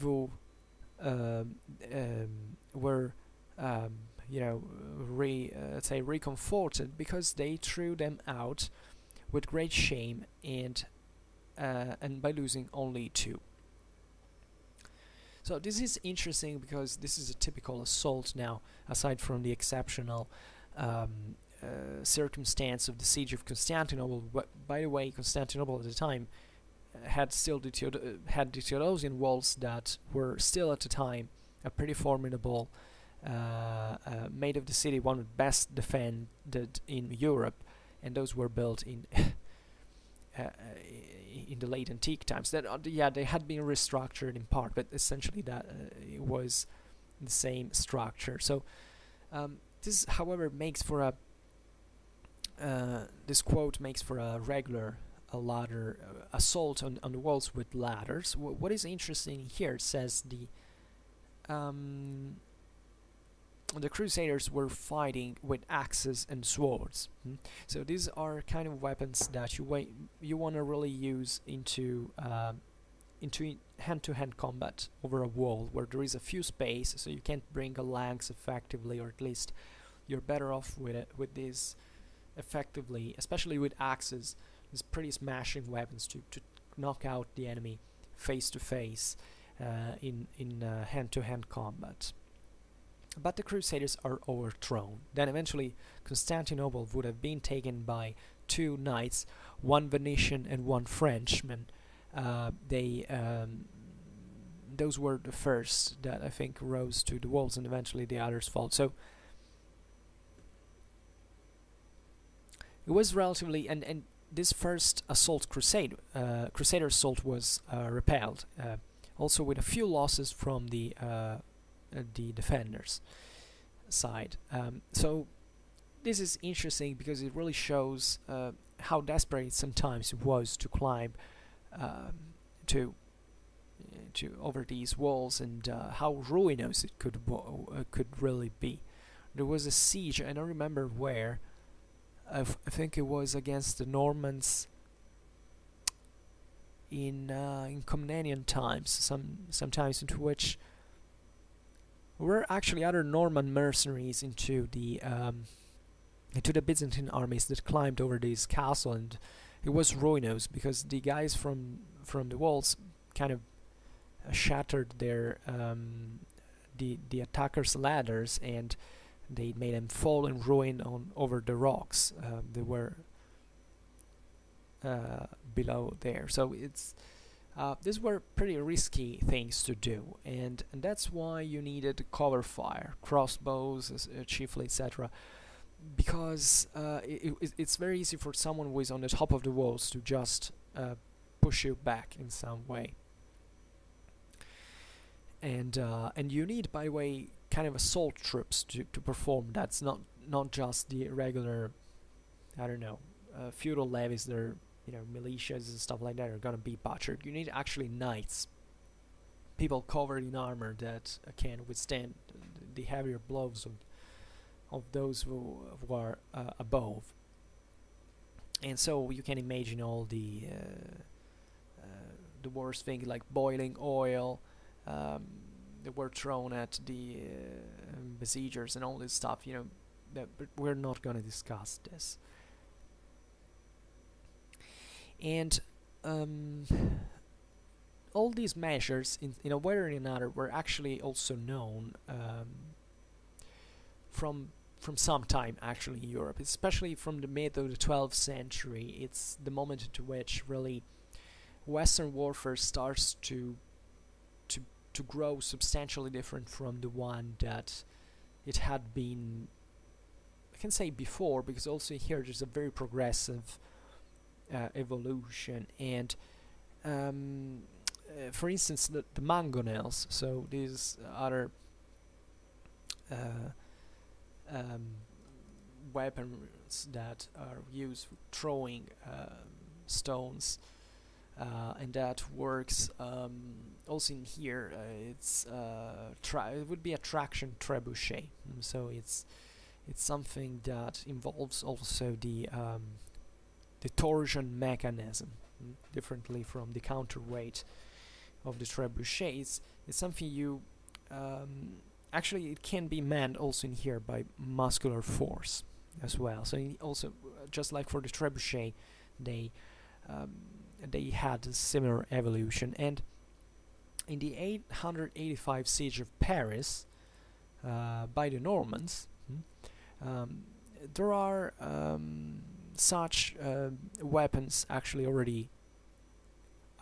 who um, um, were um, you know re uh, say reconforted because they threw them out with great shame and uh, and by losing only two. So this is interesting because this is a typical assault now, aside from the exceptional um, uh, circumstance of the siege of Constantinople. Wh- by the way, Constantinople at the time uh, had still the Theod- uh, had the Theodosian walls that were still at the time a pretty formidable uh, uh, made of the city one of the best defended in Europe, and those were built in in the late antique times. That uh, yeah, they had been restructured in part, but essentially that uh, it was the same structure. So um, this, however, makes for a uh, this quote makes for a regular a ladder uh, assault on, on the walls with ladders. What is interesting here says the um, the Crusaders were fighting with axes and swords. Hmm? So these are kind of weapons that you wa you want to really use into uh, into hand-to-hand -hand combat over a wall where there is a few space, so you can't bring a lance effectively, or at least you're better off with it with these effectively, especially with axes. These pretty smashing weapons to to knock out the enemy face to face uh, in in uh, hand-to-hand combat. But the Crusaders are overthrown. Then eventually Constantinople would have been taken by two knights, one Venetian and one Frenchman. Uh, they um, those were the first that I think rose to the walls, and eventually the others followed. So it was relatively and and this first assault crusade, uh, Crusader assault was uh, repelled, uh, also with a few losses from the uh, the defenders side. Um, so this is interesting because it really shows uh, how desperate sometimes it was to climb um, to to over these walls and uh, how ruinous it could uh, could really be. There was a siege, I don't remember where. I, think it was against the Normans in uh, in Komnenian times. Some sometimes into which were actually other Norman mercenaries into the um, into the Byzantine armies that climbed over this castle, and it was ruinous because the guys from from the walls kind of shattered their um, the the attackers' ladders, and they made them fall and ruin on over the rocks. Uh, they were uh, below there, so it's uh, these were pretty risky things to do, and, and that's why you needed cover fire, crossbows, uh, chiefly, etc. Because uh, it, it, it's very easy for someone who is on the top of the walls to just uh, push you back in some way. And uh, and you need, by the way, kind of assault troops to, to perform. That's not not just the regular, I don't know, uh, feudal levies. They're you know, militias and stuff like that are gonna be butchered. You need actually knights, people covered in armor that uh, can withstand the heavier blows of of those who, who are uh, above. And so you can imagine all the uh, uh the worst thing like boiling oil um, that were thrown at the uh, besiegers and all this stuff. You know, that, but we're not gonna discuss this and um, all these measures in, in a way or another were actually also known um, from from some time actually in Europe, especially from the mid of the 12th century. It's the moment to which really Western warfare starts to to to grow substantially different from the one that it had been. I can say before because also here there's a very progressive uh, evolution. And um, uh, for instance the, the mangonels so these other uh, um, weapons that are used for throwing um, stones uh, and that works um, also in here uh, it's uh, it would be a traction trebuchet. Mm, so it's it's something that involves also the um, the torsion mechanism, mm, differently from the counterweight of the trebuchet. It's, it's something you um, actually it can be manned also in here by muscular force as well. So also uh, just like for the trebuchet, they um, they had a similar evolution. And in the 885 siege of Paris uh, by the Normans, hmm, um, there are um, such uh, weapons actually already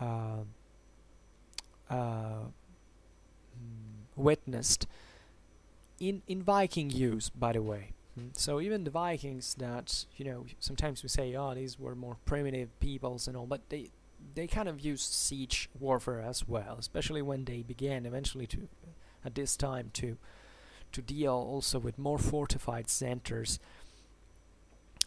uh, uh, witnessed in in Viking use, by the way. Mm, So even the Vikings, that you know, sometimes we say, oh, these were more primitive peoples and all, but they they kind of used siege warfare as well, especially when they began eventually to at this time to to deal also with more fortified centers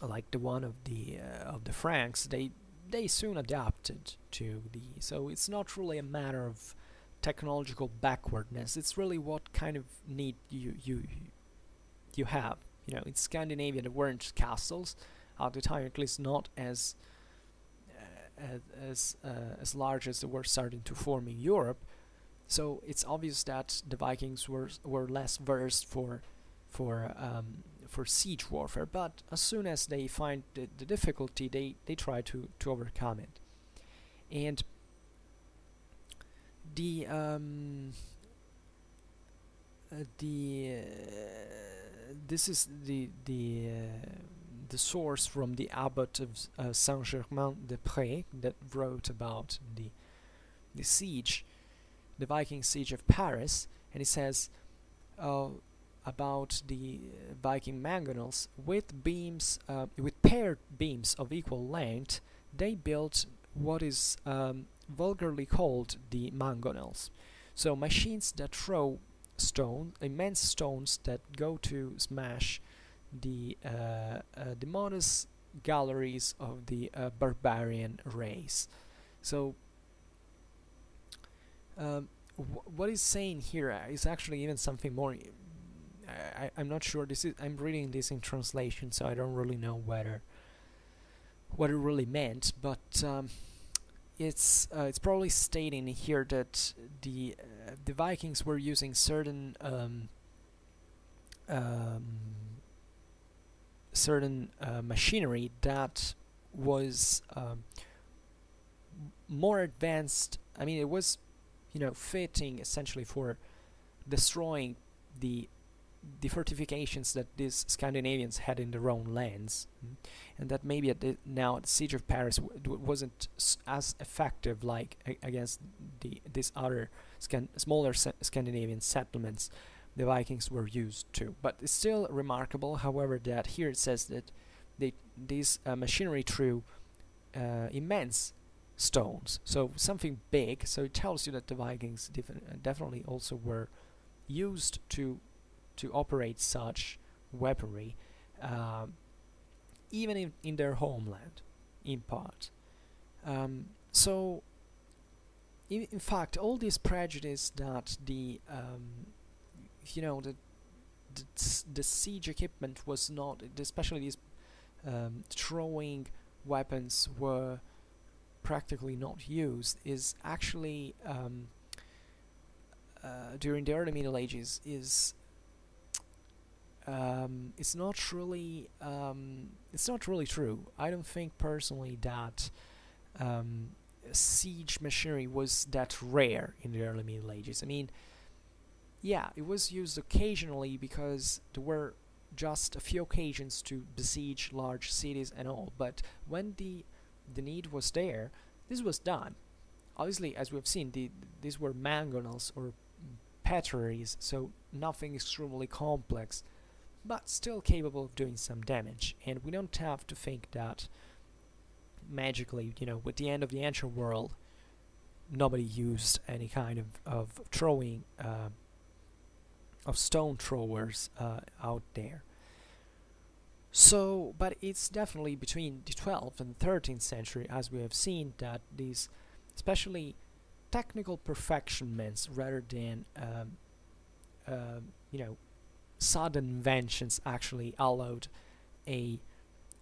like the one of the uh, of the Franks. They they soon adapted to the so it's not really a matter of technological backwardness. It's really what kind of need you you you have. You know, in Scandinavia there weren't castles at the time, at least not as uh, as uh, as large as they were starting to form in Europe. So it's obvious that the Vikings were were less versed for for um, for siege warfare. But as soon as they find the, the difficulty, they they try to to overcome it. And the um, uh, the uh, this is the the uh, the source from the abbot of uh, Saint Germain des Prés that wrote about the the siege, the Viking siege of Paris, and he says uh, about the uh, Viking mangonels with beams uh, with paired beams of equal length, they built what is um, vulgarly called the mangonels. So machines that throw stone, immense stones that go to smash the uh, uh, the modest galleries of the uh, barbarian race. So um, wh- what saying here uh, actually even something more. I, I'm not sure. This is I'm reading this in translation, so I don't really know whether what it really meant, but. Um, it's uh, it's probably stating here that the uh, the Vikings were using certain um, um, certain uh, machinery that was um, more advanced. I mean, it was you know fitting essentially for destroying the the fortifications that these Scandinavians had in their own lands, mm, and that maybe at the, now the siege of Paris wasn't as effective like against the these other Scan smaller Scandinavian settlements the Vikings were used to. But it's still remarkable, however, that here it says that they this uh, machinery threw uh, immense stones, so something big. So it tells you that the Vikings definitely also were used to to operate such weaponry, um, even in, in their homeland, in part. Um, so, in, in fact, all this prejudice that the, um, you know, the, the, the siege equipment was not, especially these um, throwing weapons were practically not used, is actually um, uh, during the early Middle Ages is um, it's not really um, it's not really true. I don't think personally that um, siege machinery was that rare in the early Middle Ages. I mean, yeah, it was used occasionally because there were just a few occasions to besiege large cities and all. But when the the need was there, this was done. Obviously, as we've seen, the, these were mangonels or petraries, so nothing extremely complex but still capable of doing some damage. And we don't have to think that magically, you know, with the end of the ancient world, nobody used any kind of, of throwing, uh, of stone throwers uh, out there. So, but it's definitely between the 12th and 13th century, as we have seen, that these, especially technical perfectionments rather than, um, uh, you know, sudden inventions actually allowed a,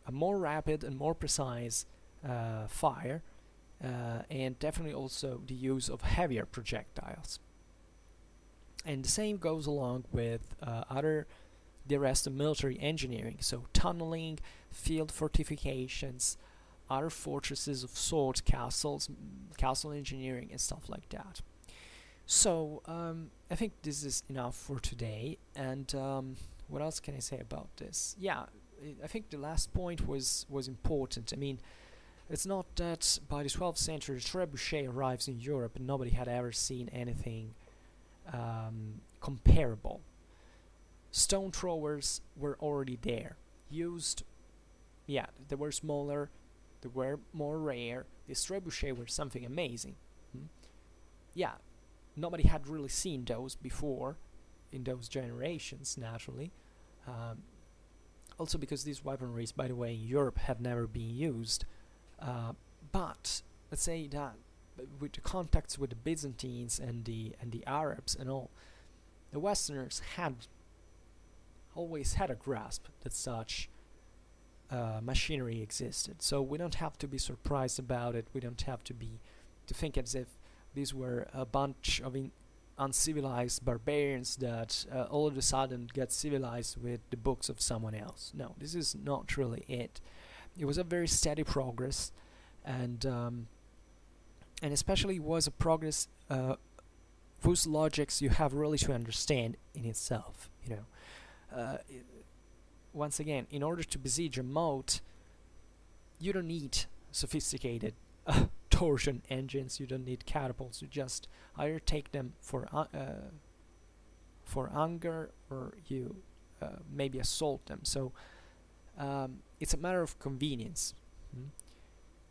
a more rapid and more precise uh, fire uh, and definitely also the use of heavier projectiles. And the same goes along with uh, other the rest of military engineering, so tunneling, field fortifications, other fortresses of sorts, castles, castle engineering and stuff like that. So um, I think this is enough for today. And um, what else can I say about this? Yeah, I think the last point was was important. I mean, it's not that by the 12th century trebuchet arrives in Europe and nobody had ever seen anything um, comparable. stone throwers were already there, used. Yeah, they were smaller, they were more rare. These trebuchet were something amazing. Hmm? Yeah, nobody had really seen those before in those generations, naturally. Um, also because these weaponries, by the way, in Europe have never been used. Uh, but let's say that with the contacts with the Byzantines and the and the Arabs and all, the Westerners had always had a grasp that such uh, machinery existed. So we don't have to be surprised about it. We don't have to be to think as if these were a bunch of uncivilized barbarians that uh, all of a sudden get civilized with the books of someone else. No, this is not really it. It was a very steady progress, and um, and especially was a progress uh, whose logics you have really to understand in itself. You know, uh, it, once again, in order to besiege a motte, you don't need sophisticated torsion engines. You don't need catapults. You just either take them for uh, for anger or you uh, maybe assault them. So um, it's a matter of convenience. Mm?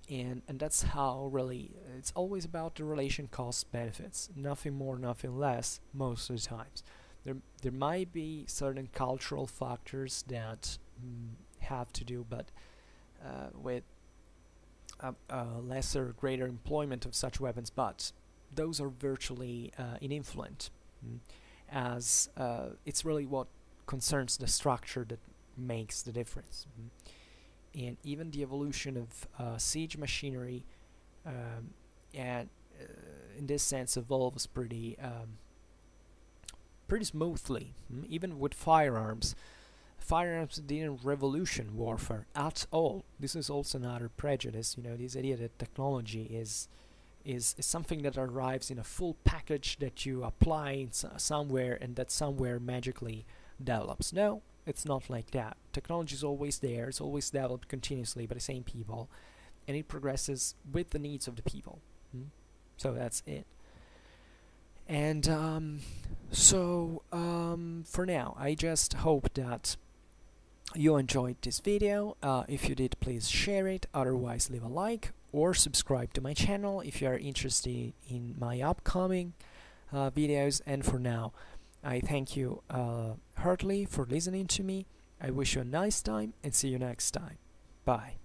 And, and that's how really it's always about the relation cost benefits nothing more nothing less most of the times there there might be certain cultural factors that mm, have to do but uh, with a, a, lesser greater employment of such weapons but those are virtually uh, ininfluent. Mm, as uh, it's really what concerns the structure that makes the difference. Mm. and even the evolution of uh, siege machinery um, and uh, in this sense evolves pretty um, pretty smoothly, mm, even with firearms. Firearms didn't revolution warfare at all. This is also another prejudice, you know, this idea that technology is is, is something that arrives in a full package that you apply somewhere and that somewhere magically develops. No, it's not like that. Technology is always there, it's always developed continuously by the same people, and it progresses with the needs of the people. Hmm? So that's it. And um, so um, for now, I just hope that you enjoyed this video. Uh, if you did, please share it. Otherwise, leave a like or subscribe to my channel if you are interested in my upcoming uh, videos. And for now, I thank you uh, heartily for listening to me. I wish you a nice time and see you next time. Bye.